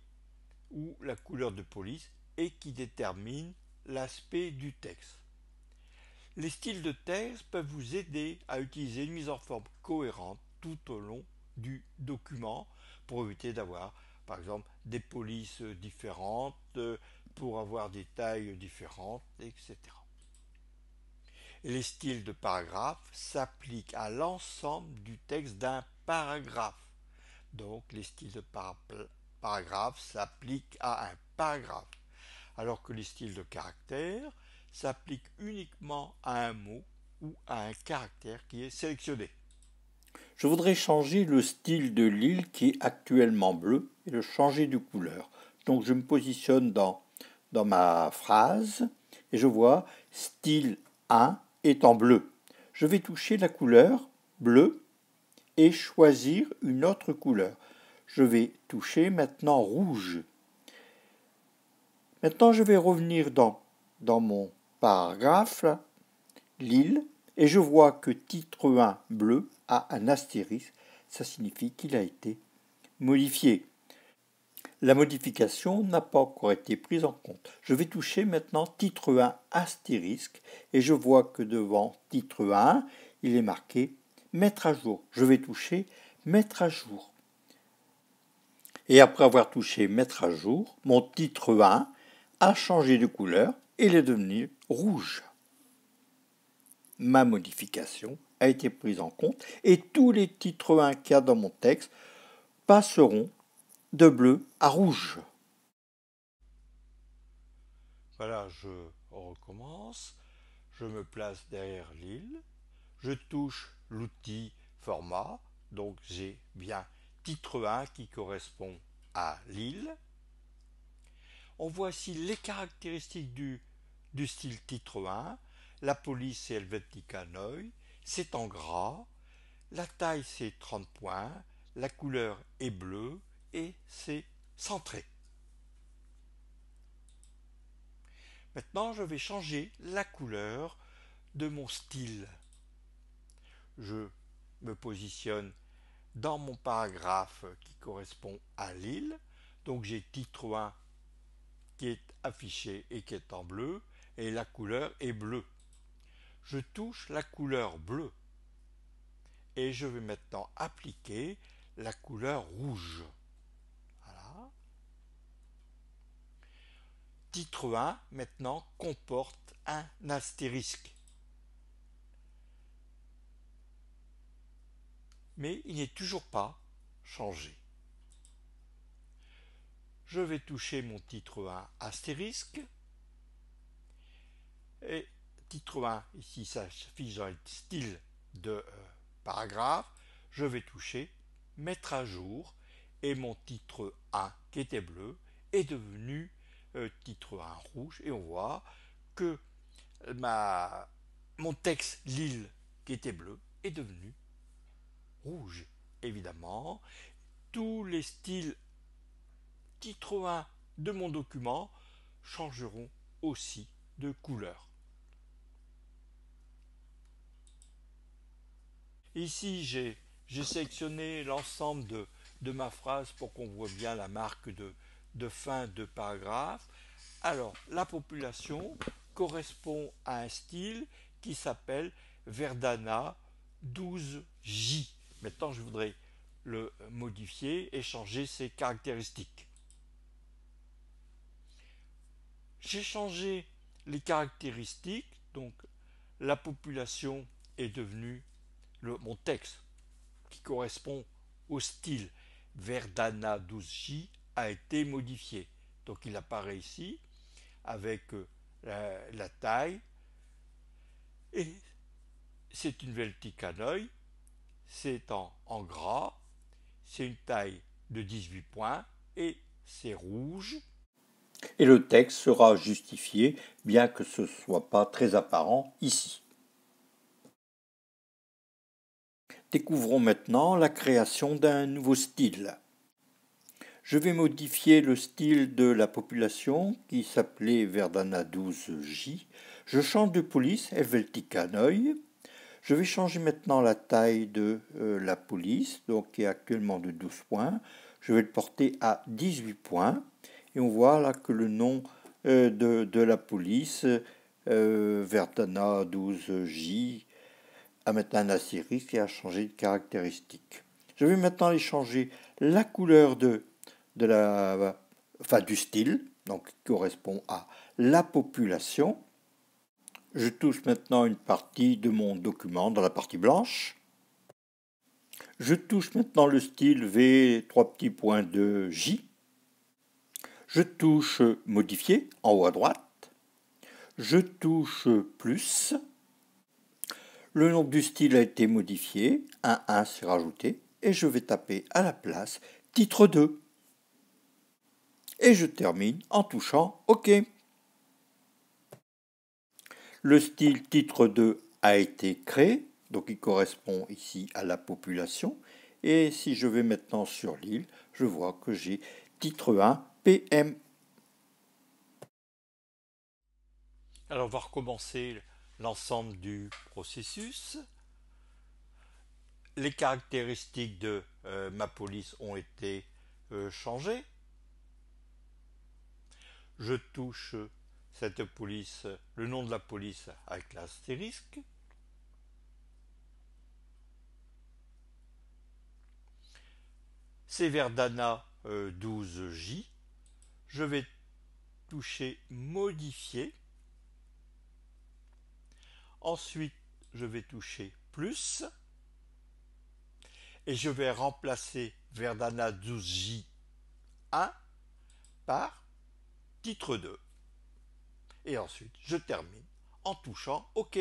ou la couleur de police et qui détermine l'aspect du texte. Les styles de texte peuvent vous aider à utiliser une mise en forme cohérente tout au long du document pour éviter d'avoir par exemple des polices différentes, pour avoir des tailles différentes, etc. Et les styles de paragraphe s'appliquent à l'ensemble du texte d'un paragraphe. Donc les styles de paragraphe paragraphe s'applique à un paragraphe, alors que les styles de caractère s'appliquent uniquement à un mot ou à un caractère qui est sélectionné.
Je voudrais changer le style de l'île qui est actuellement bleu et le changer de couleur. Donc je me positionne dans, dans ma phrase et je vois style 1 est en bleu. Je vais toucher la couleur bleu et choisir une autre couleur je vais toucher maintenant rouge. Maintenant, je vais revenir dans, dans mon paragraphe, l'île, Et je vois que titre 1 bleu un astérisque, ça signifie qu'il a été modifié. La modification n'a pas encore été prise en compte. Je vais toucher maintenant titre 1 astérisque et je vois que devant titre 1, il est marqué mettre à jour. Je vais toucher mettre à jour. Et après avoir touché mettre à jour, mon titre 1 a changé de couleur et il est devenu rouge. Ma modification a été prise en compte et tous les titres 1 qu'il y a dans mon texte passeront de bleu à rouge.
Voilà, je recommence. Je me place derrière l'île. Je touche l'outil format. Donc j'ai bien titre 1 qui correspond à l'île. On voit ici les caractéristiques du, du style titre 1. La police c'est Helvetica Noi. C'est en gras. La taille c'est 30 points. La couleur est bleue et c'est centré. Maintenant, je vais changer la couleur de mon style. Je me positionne dans mon paragraphe qui correspond à l'île. Donc j'ai titre 1 qui est affiché et qui est en bleu et la couleur est bleue. Je touche la couleur bleue et je vais maintenant appliquer la couleur rouge. titre 1 maintenant comporte un astérisque. Mais il n'est toujours pas changé. Je vais toucher mon titre 1 astérisque. Et titre 1, ici ça s'affiche dans le style de euh, paragraphe. Je vais toucher mettre à jour et mon titre 1 qui était bleu est devenu euh, titre 1 rouge, et on voit que ma, mon texte Lille, qui était bleu, est devenu rouge. Évidemment, tous les styles titre 1 de mon document changeront aussi de couleur. Ici, j'ai sélectionné l'ensemble de, ma phrase pour qu'on voit bien la marque de fin de paragraphe. Alors, la population correspond à un style qui s'appelle Verdana 12J. Maintenant, je voudrais le modifier et changer ses caractéristiques. J'ai changé les caractéristiques, donc la population est devenue mon texte qui correspond au style Verdana 12J a été modifié. Donc il apparaît ici avec euh, la, taille et c'est une Velticanoï, c'est en, en gras, c'est une taille de 18 points et c'est rouge.
Et le texte sera justifié, bien que ce ne soit pas très apparent ici. Découvrons maintenant la création d'un nouveau style. Je vais modifier le style de la population qui s'appelait Verdana 12J. Je change de police Helvetica Noi. Je vais changer maintenant la taille de euh, la police, donc qui est actuellement de 12 points. Je vais le porter à 18 points. Et on voit là que le nom euh, de, la police, euh, Verdana 12J, a maintenant un astérisque et a changé de caractéristique. Je vais maintenant aller changer la couleur de de la, enfin, du style, donc qui correspond à la population. Je touche maintenant une partie de mon document dans la partie blanche. Je touche maintenant le style V, 3 petits points de J. Je touche modifier en haut à droite. Je touche plus. Le nom du style a été modifié, un 1 s'est rajouté et je vais taper à la place titre 2 et je termine en touchant OK. Le style titre 2 a été créé, donc il correspond ici à la population. Et si je vais maintenant sur l'île, je vois que j'ai titre 1 PM.
Alors on va recommencer l'ensemble du processus. Les caractéristiques de euh, ma police ont été euh, changées. Je touche cette police, le nom de la police avec l'astérisque. C'est Verdana 12J. Je vais toucher modifier. Ensuite, je vais toucher plus. Et je vais remplacer Verdana 12J 1 par titre 2. Et ensuite, je termine en touchant OK.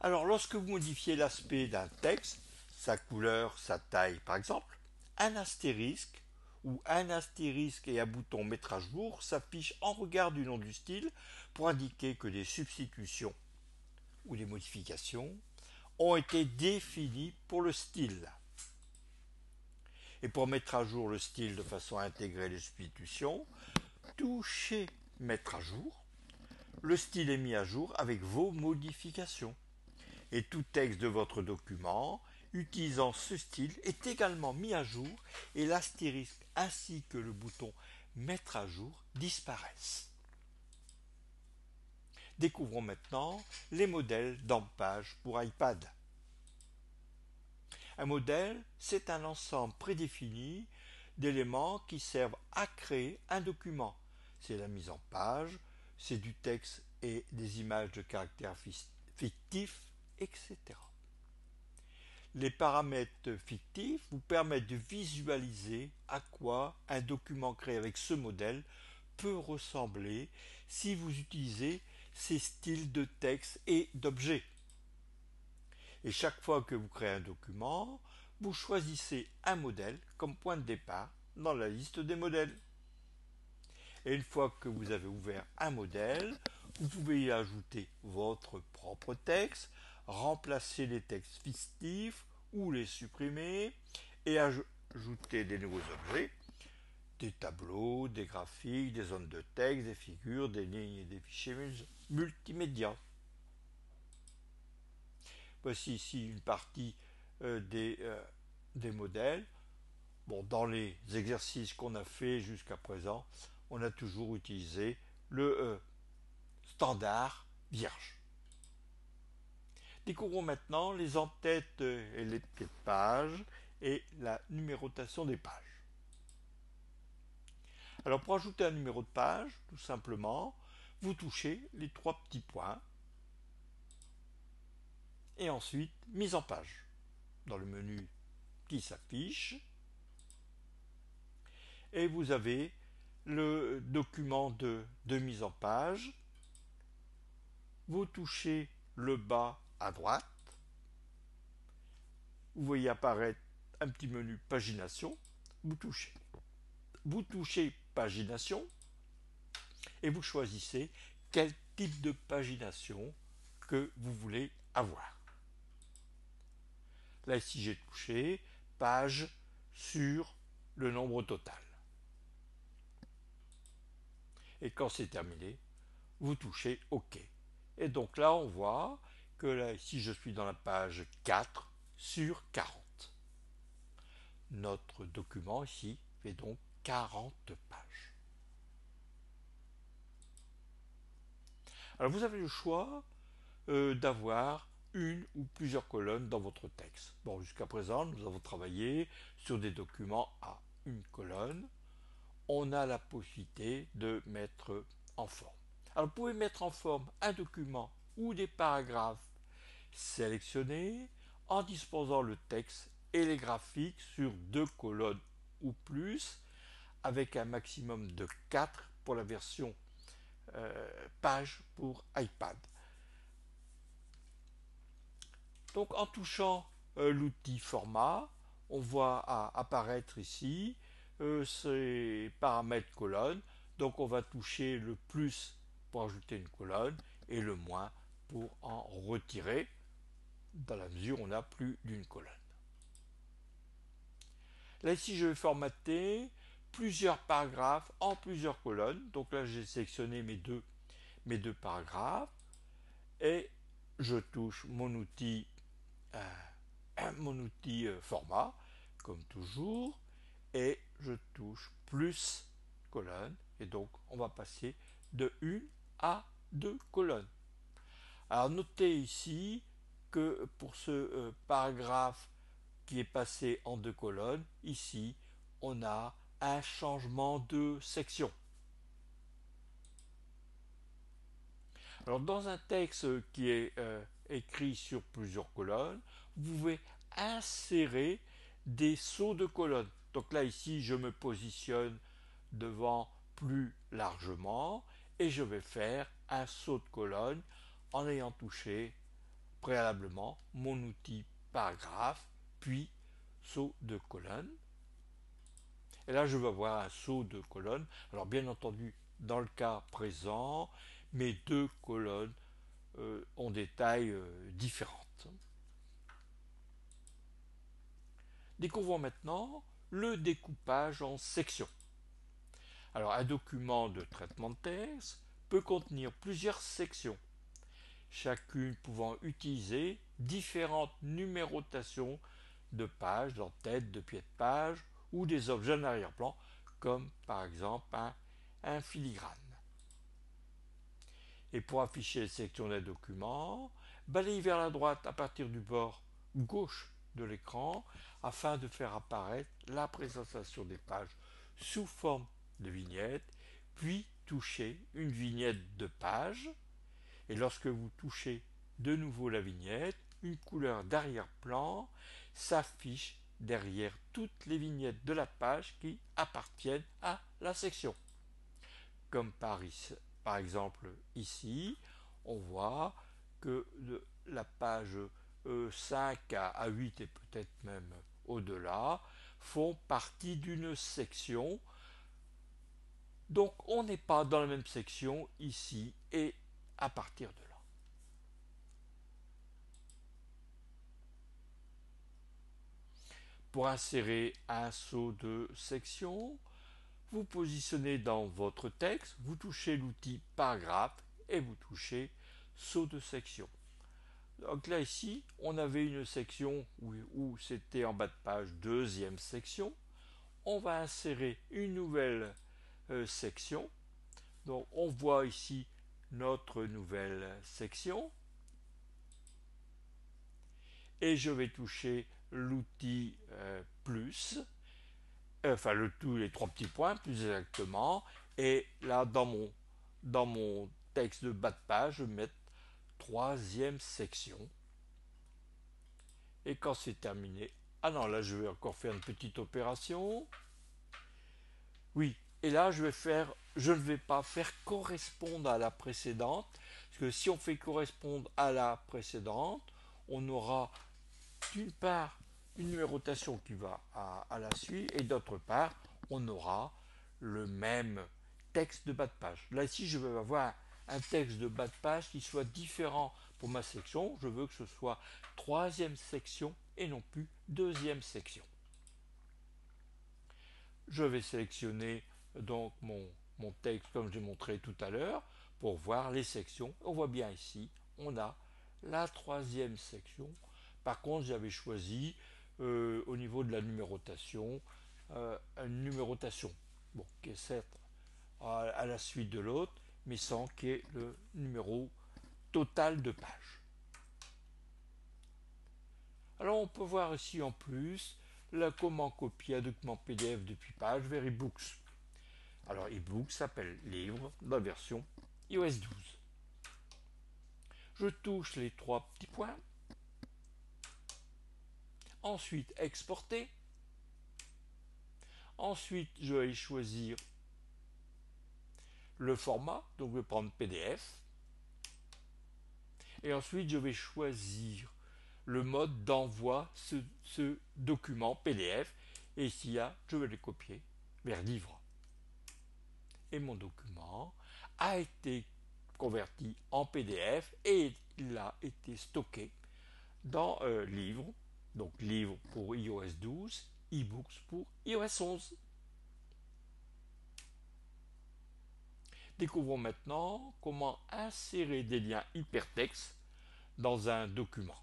Alors, lorsque vous modifiez l'aspect d'un texte, sa couleur, sa taille par exemple, un astérisque ou un astérisque et un bouton mettre à jour s'affiche en regard du nom du style pour indiquer que des substitutions ou des modifications ont été définies pour le style. Et pour mettre à jour le style de façon à intégrer les substitutions, touchez Mettre à jour. Le style est mis à jour avec vos modifications. Et tout texte de votre document utilisant ce style est également mis à jour et l'astérisque ainsi que le bouton Mettre à jour disparaissent. Découvrons maintenant les modèles d'empage pour iPad. Un modèle, c'est un ensemble prédéfini d'éléments qui servent à créer un document. C'est la mise en page, c'est du texte et des images de caractères fictifs, etc. Les paramètres fictifs vous permettent de visualiser à quoi un document créé avec ce modèle peut ressembler si vous utilisez ces styles de texte et d'objets. Et chaque fois que vous créez un document, vous choisissez un modèle comme point de départ dans la liste des modèles. Et une fois que vous avez ouvert un modèle, vous pouvez y ajouter votre propre texte, remplacer les textes fictifs ou les supprimer et ajouter des nouveaux objets, des tableaux, des graphiques, des zones de texte, des figures, des lignes et des fichiers multimédia. Voici ici une partie euh, des, euh, des modèles. Dans les exercices qu'on a fait jusqu'à présent, on a toujours utilisé le euh, standard vierge. Découvrons maintenant les en-têtes et les pieds de page et la numérotation des pages. Alors pour ajouter un numéro de page, tout simplement, vous touchez les trois petits points et ensuite mise en page dans le menu qui s'affiche et vous avez le document de, de mise en page. Vous touchez le bas à droite, vous voyez apparaître un petit menu pagination, vous touchez. Vous touchez pagination et vous choisissez quel type de pagination que vous voulez avoir. Là ici j'ai touché page sur le nombre total. Et quand c'est terminé, vous touchez OK. Et donc là on voit que là, ici je suis dans la page 4 sur 40. Notre document ici fait donc 40 pages. Alors vous avez le choix euh, d'avoir une ou plusieurs colonnes dans votre texte. Bon, jusqu'à présent, nous avons travaillé sur des documents à une colonne. On a la possibilité de mettre en forme. Alors, vous pouvez mettre en forme un document ou des paragraphes sélectionnés en disposant le texte et les graphiques sur deux colonnes ou plus avec un maximum de 4 pour la version euh, page pour iPad. Donc en touchant euh, l'outil format, on voit apparaître ici euh, ces paramètres colonnes. Donc on va toucher le plus pour ajouter une colonne et le moins pour en retirer dans la mesure où on a plus d'une colonne. Là ici je vais formater plusieurs paragraphes en plusieurs colonnes. Donc là, j'ai sélectionné mes deux, mes deux paragraphes et je touche mon outil, euh, mon outil euh, format, comme toujours, et je touche plus colonne, et donc on va passer de une à deux colonnes. Alors notez ici que pour ce euh, paragraphe qui est passé en deux colonnes, ici on a un changement de section. Alors dans un texte qui est euh, écrit sur plusieurs colonnes, vous pouvez insérer des sauts de colonnes. Donc là ici je me positionne devant plus largement et je vais faire un saut de colonne en ayant touché préalablement mon outil paragraphe puis saut de colonne et là, je vais avoir un saut de colonnes. Alors, bien entendu, dans le cas présent, mes deux colonnes euh, ont des tailles euh, différentes. Découvrons maintenant le découpage en sections. Alors, un document de traitement de texte peut contenir plusieurs sections, chacune pouvant utiliser différentes numérotations de pages, d'entête, de pied de page ou des objets en arrière-plan, comme par exemple un, filigrane. Et pour afficher les sections d'un document, balayez vers la droite à partir du bord gauche de l'écran afin de faire apparaître la présentation des pages sous forme de vignette, puis touchez une vignette de page. Et lorsque vous touchez de nouveau la vignette, une couleur d'arrière-plan s'affiche derrière toutes les vignettes de la page qui appartiennent à la section. Comme par, par exemple ici, on voit que la page 5 euh, à 8 et peut-être même au-delà font partie d'une section. Donc on n'est pas dans la même section ici et partir de là. Pour insérer un saut de section, vous positionnez dans votre texte, vous touchez l'outil paragraphe et vous touchez saut de section. Donc là ici, on avait une section où, c'était en bas de page deuxième section. On va insérer une nouvelle euh, section. Donc on voit ici notre nouvelle section. Et je vais toucher l'outil euh, plus, euh, enfin le tout, les trois petits points plus exactement, et là dans mon, dans mon texte de bas de page, je vais mettre troisième section. Et quand c'est terminé, ah non, là je vais encore faire une petite opération. Oui, et là je vais faire, je ne vais pas faire correspondre à la précédente, parce que si on fait correspondre à la précédente, on aura d'une part une numérotation qui va à, la suite et d'autre part on aura le même texte de bas de page. Là ici je vais avoir un texte de bas de page qui soit différent pour ma section. Je veux que ce soit troisième section et non plus deuxième section. Je vais sélectionner donc mon, mon texte comme j'ai montré tout à l'heure pour voir les sections. On voit bien ici, on a la troisième section par contre, j'avais choisi euh, au niveau de la numérotation euh, une numérotation bon, qui est cette à, la suite de l'autre, mais sans qu'il y ait le numéro total de page. Alors on peut voir ici en plus la comment copier un document PDF depuis page vers eBooks. Alors eBooks s'appelle livre la version iOS 12. Je touche les trois petits points ensuite exporter. Ensuite, je vais choisir le format, donc je vais prendre PDF. Et ensuite, je vais choisir le mode d'envoi ce, ce, document PDF. Et ici, je vais le copier vers livre. Et mon document a été converti en PDF et il a été stocké dans euh, livre donc livre pour iOS 12, e-books pour iOS 11. Découvrons maintenant comment insérer des liens hypertextes dans un document.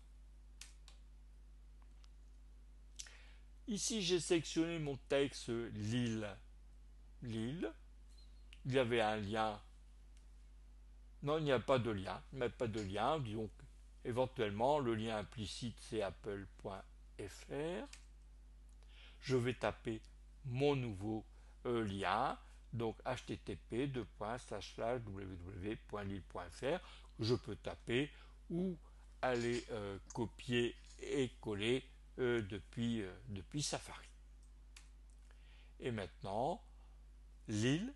Ici, j'ai sélectionné mon texte Lille. Lille. Il y avait un lien. Non, il n'y a pas de lien. Il pas de lien. Donc, éventuellement, le lien implicite, c'est apple.fr. Je vais taper mon nouveau euh, lien, donc http www.lille.fr. Je peux taper ou aller euh, copier et coller euh, depuis, depuis Safari. Et maintenant, l'île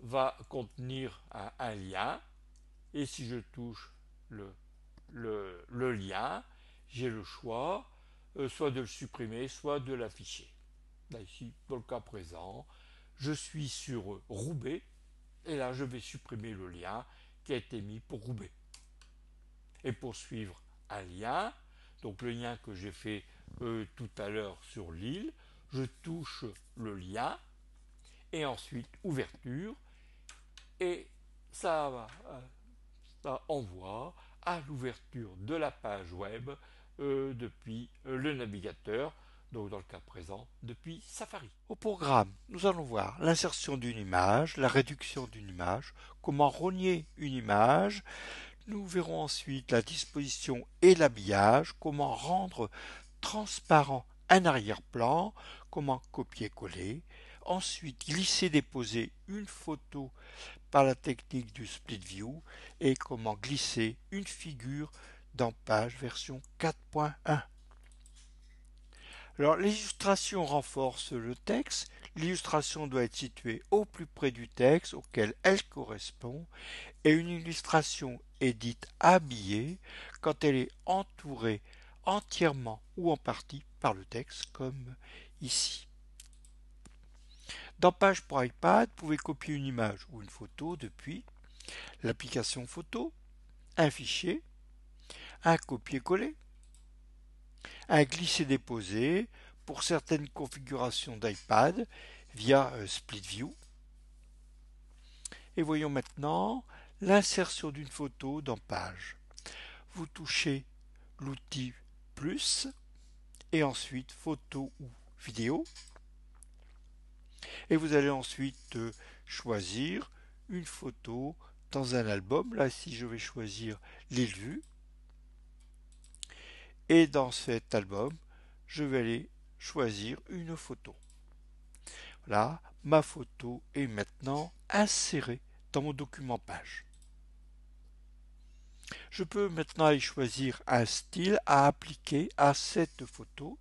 va contenir un, lien et si je touche le, lien, j'ai le choix euh, soit de le supprimer, soit de l'afficher. Ici, dans le cas présent, je suis sur Roubaix et là je vais supprimer le lien qui a été mis pour Roubaix. Et pour suivre un lien, donc le lien que j'ai fait euh, tout à l'heure sur l'île, je touche le lien et ensuite ouverture et ça, ça envoie à l'ouverture de la page web euh, depuis euh, le navigateur, donc dans le cas présent depuis Safari.
Au programme, nous allons voir l'insertion d'une image, la réduction d'une image, comment rogner une image, nous verrons ensuite la disposition et l'habillage, comment rendre transparent un arrière-plan, comment copier-coller, ensuite glisser-déposer une photo par la technique du split view et comment glisser une figure dans page version 4.1. Alors l'illustration renforce le texte, l'illustration doit être située au plus près du texte auquel elle correspond et une illustration est dite habillée quand elle est entourée entièrement ou en partie par le texte comme ici. Dans Page pour iPad, vous pouvez copier une image ou une photo depuis l'application photo, un fichier, un copier-coller, un glisser-déposer pour certaines configurations d'iPad via euh, Split View. Et voyons maintenant l'insertion d'une photo dans Page. Vous touchez l'outil plus et ensuite photo ou vidéo. Et vous allez ensuite euh, choisir une photo dans un album. Là, si je vais choisir les vues. Et dans cet album, je vais aller choisir une photo. Voilà, ma photo est maintenant insérée dans mon document page. Je peux maintenant aller choisir un style à appliquer à cette photo.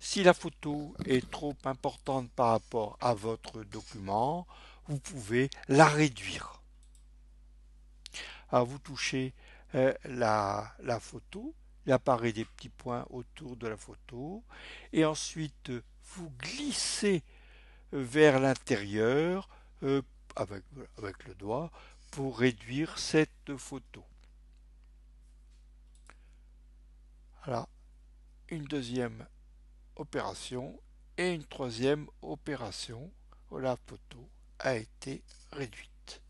Si la photo est trop importante par rapport à votre document, vous pouvez la réduire. Alors vous touchez euh, la, photo, il apparaît des petits points autour de la photo, et ensuite vous glissez vers l'intérieur euh, avec, avec le doigt pour réduire cette photo. Voilà, une deuxième opération et une troisième opération la photo a été réduite.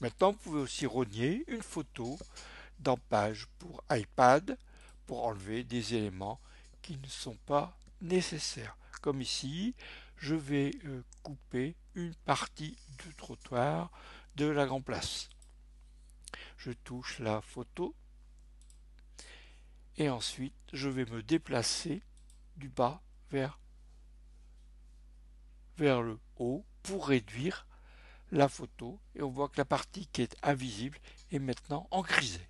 Maintenant, vous pouvez aussi rogner une photo dans Page pour iPad pour enlever des éléments qui ne sont pas nécessaires. Comme ici, je vais euh, couper une partie du trottoir de la Grand Place. Je touche la photo et ensuite je vais me déplacer du bas vers, vers le haut pour réduire la photo et on voit que la partie qui est invisible est maintenant en grisé.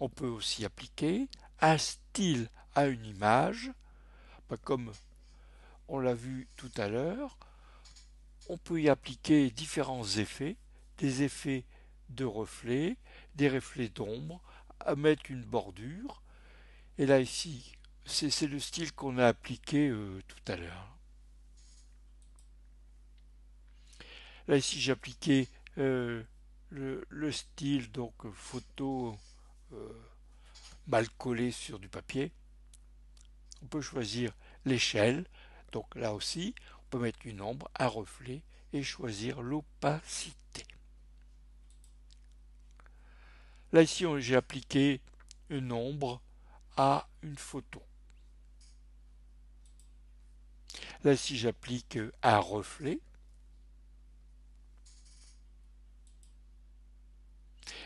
On peut aussi appliquer un style à une image, comme on l'a vu tout à l'heure, on peut y appliquer différents effets, des effets de reflets, des reflets d'ombre, mettre une bordure. Et là ici, c'est le style qu'on a appliqué euh, tout à l'heure. Là ici j'ai appliqué euh, le, style donc photo euh, mal collé sur du papier.
On peut choisir l'échelle, donc là aussi, on peut mettre une ombre, un reflet et choisir l'opacité. Là ici, j'ai appliqué une ombre à une photo. Là ici, j'applique un reflet.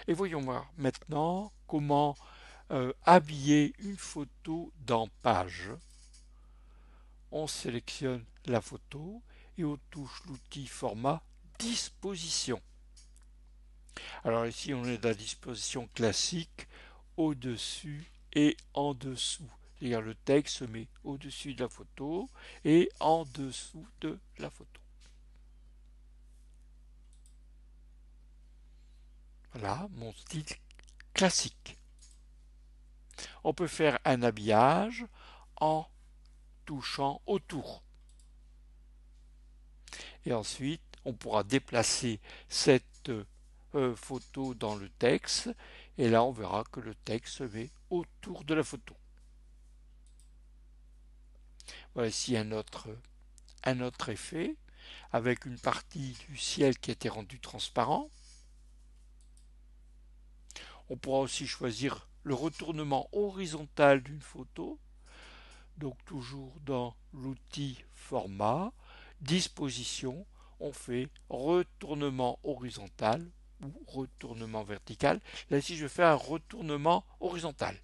Et voyons voir maintenant comment euh, habiller une photo dans page. On sélectionne la photo et on touche l'outil format disposition. Alors ici on est dans la disposition classique au-dessus et en dessous. C'est-à-dire le texte se met au-dessus de la photo et en dessous de la photo. Voilà mon style classique. On peut faire un habillage en touchant autour. Et ensuite, on pourra déplacer cette euh, photo dans le texte. Et là, on verra que le texte se met autour de la photo. Voilà ici un autre, un autre effet avec une partie du ciel qui a été rendue transparent. On pourra aussi choisir le retournement horizontal d'une photo. Donc toujours dans l'outil format, disposition, on fait retournement horizontal ou retournement vertical. Là ici je fais un retournement horizontal.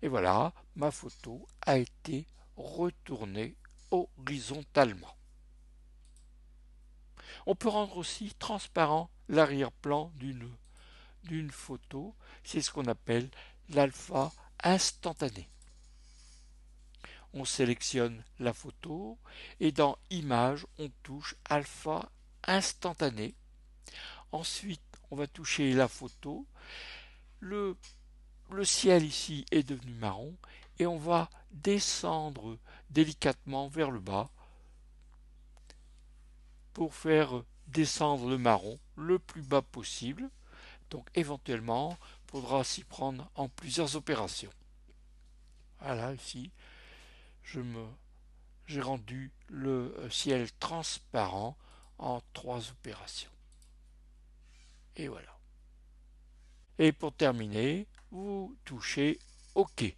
Et voilà, ma photo a été retournée horizontalement. On peut rendre aussi transparent l'arrière-plan d'une d'une photo, c'est ce qu'on appelle l'alpha instantané. On sélectionne la photo et dans Image, on touche alpha instantané. Ensuite, on va toucher la photo. Le, ciel ici est devenu marron et on va descendre délicatement vers le bas pour faire descendre le marron le plus bas possible. Donc éventuellement, il faudra s'y prendre en plusieurs opérations. Voilà, ici, j'ai rendu le ciel transparent en trois opérations. Et voilà. Et pour terminer, vous touchez OK.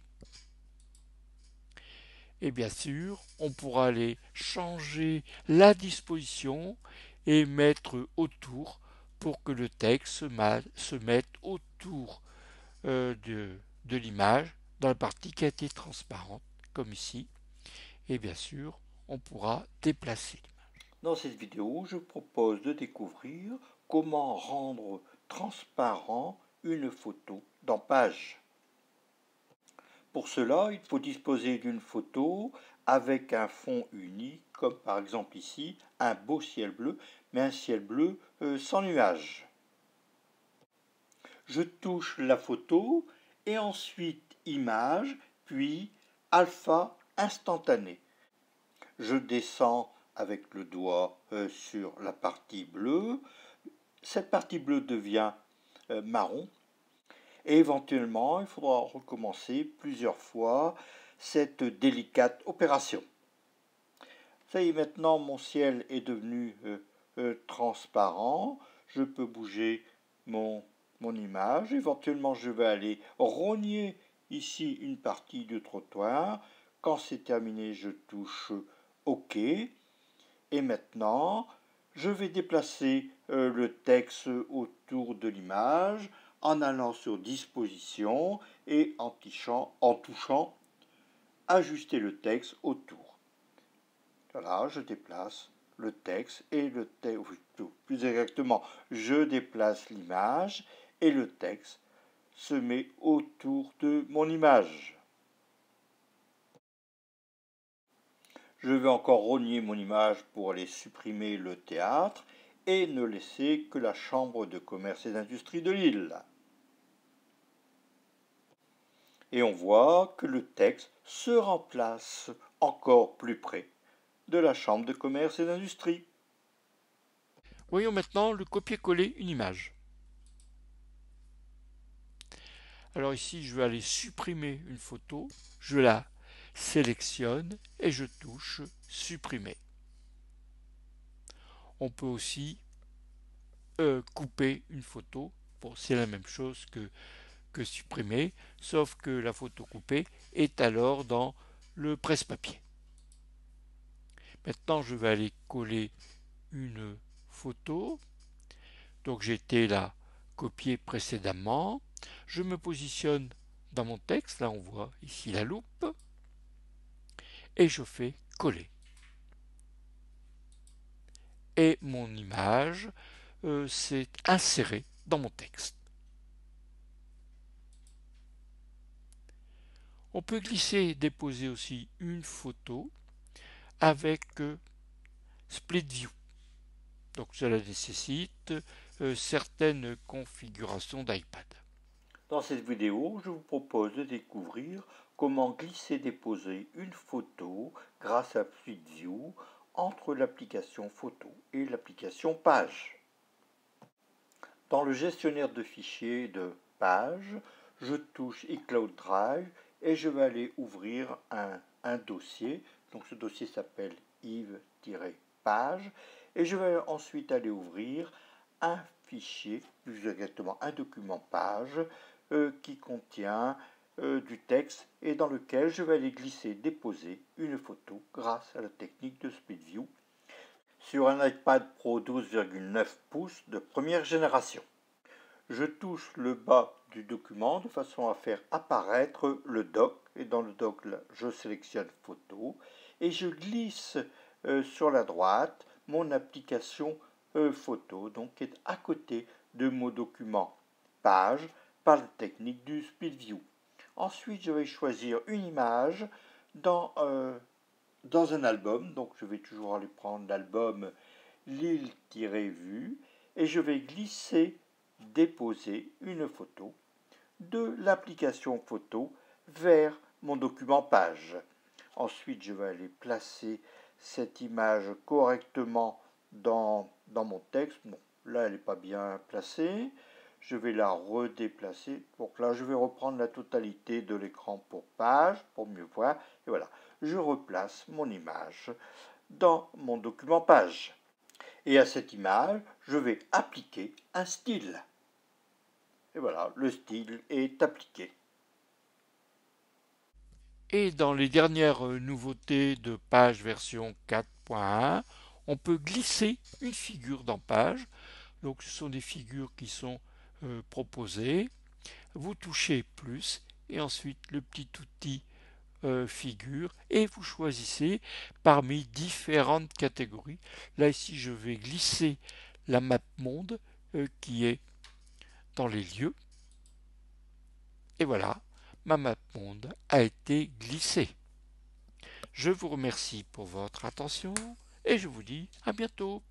Et bien sûr, on pourra aller changer la disposition et mettre autour pour que le texte se mette autour euh, de, de l'image dans la partie qui a été transparente, comme ici. Et bien sûr, on pourra déplacer.
Dans cette vidéo, je propose de découvrir comment rendre transparent une photo dans Page. Pour cela, il faut disposer d'une photo avec un fond uni, comme par exemple ici un beau ciel bleu, mais un ciel bleu euh, sans nuages. Je touche la photo et ensuite image, puis alpha instantané. Je descends avec le doigt euh, sur la partie bleue. Cette partie bleue devient euh, marron. Et éventuellement, il faudra recommencer plusieurs fois cette délicate opération. Ça y est, maintenant mon ciel est devenu euh, transparent. Je peux bouger mon, mon image. Éventuellement, je vais aller rogner ici une partie du trottoir. Quand c'est terminé, je touche OK. Et maintenant, je vais déplacer euh, le texte autour de l'image en allant sur Disposition et en, en touchant Ajuster le texte autour. Voilà, je déplace le texte et le texte, plus exactement, je déplace l'image et le texte se met autour de mon image. Je vais encore rogner mon image pour aller supprimer le théâtre et ne laisser que la Chambre de commerce et d'industrie de Lille. Et on voit que le texte se remplace encore plus près de la Chambre de commerce et d'industrie.
Voyons maintenant le copier-coller une image. Alors ici, je vais aller supprimer une photo, je la sélectionne et je touche supprimer. On peut aussi euh, couper une photo. Bon, c'est la même chose que, que supprimer, sauf que la photo coupée est alors dans le presse-papier. Maintenant, je vais aller coller une photo. Donc j'étais là copié précédemment. Je me positionne dans mon texte, là on voit ici la loupe, et je fais coller. Et mon image euh, s'est insérée dans mon texte. On peut glisser et déposer aussi une photo avec euh, Split View. Donc cela nécessite euh, certaines configurations d'iPad.
Dans cette vidéo, je vous propose de découvrir comment glisser déposer une photo grâce à Split View entre l'application photo et l'application page. Dans le gestionnaire de fichiers de page, je touche iCloud Drive et je vais aller ouvrir un, dossier. Donc ce dossier s'appelle Yves-page et je vais ensuite aller ouvrir un fichier, plus exactement un document page, euh, qui contient du texte et dans lequel je vais aller glisser, déposer une photo grâce à la technique de Speed View sur un iPad Pro 12,9 pouces de première génération. Je touche le bas du document de façon à faire apparaître le doc et dans le doc je sélectionne photo et je glisse euh, sur la droite mon application euh, photo, donc qui est à côté de mon document page par la technique du Speed View. Ensuite, je vais choisir une image dans, euh, dans un album. Donc, je vais toujours aller prendre l'album l'île-vue et je vais glisser, déposer une photo de l'application photo vers mon document page. Ensuite, je vais aller placer cette image correctement dans, dans mon texte. Bon, là, elle n'est pas bien placée. Je vais la redéplacer. Donc là, je vais reprendre la totalité de l'écran pour page, pour mieux voir. Et voilà, je replace mon image dans mon document page. Et à cette image, je vais appliquer un style. Et voilà, le style est appliqué.
Et dans les dernières nouveautés de page version 4.1, on peut glisser une figure dans page. Donc ce sont des figures qui sont euh, proposées. Vous touchez plus et ensuite le petit outil euh, figure et vous choisissez parmi différentes catégories. Là ici je vais glisser la map monde euh, qui est dans les lieux. Et voilà, ma map monde a été glissée. Je vous remercie pour votre attention et je vous dis à bientôt.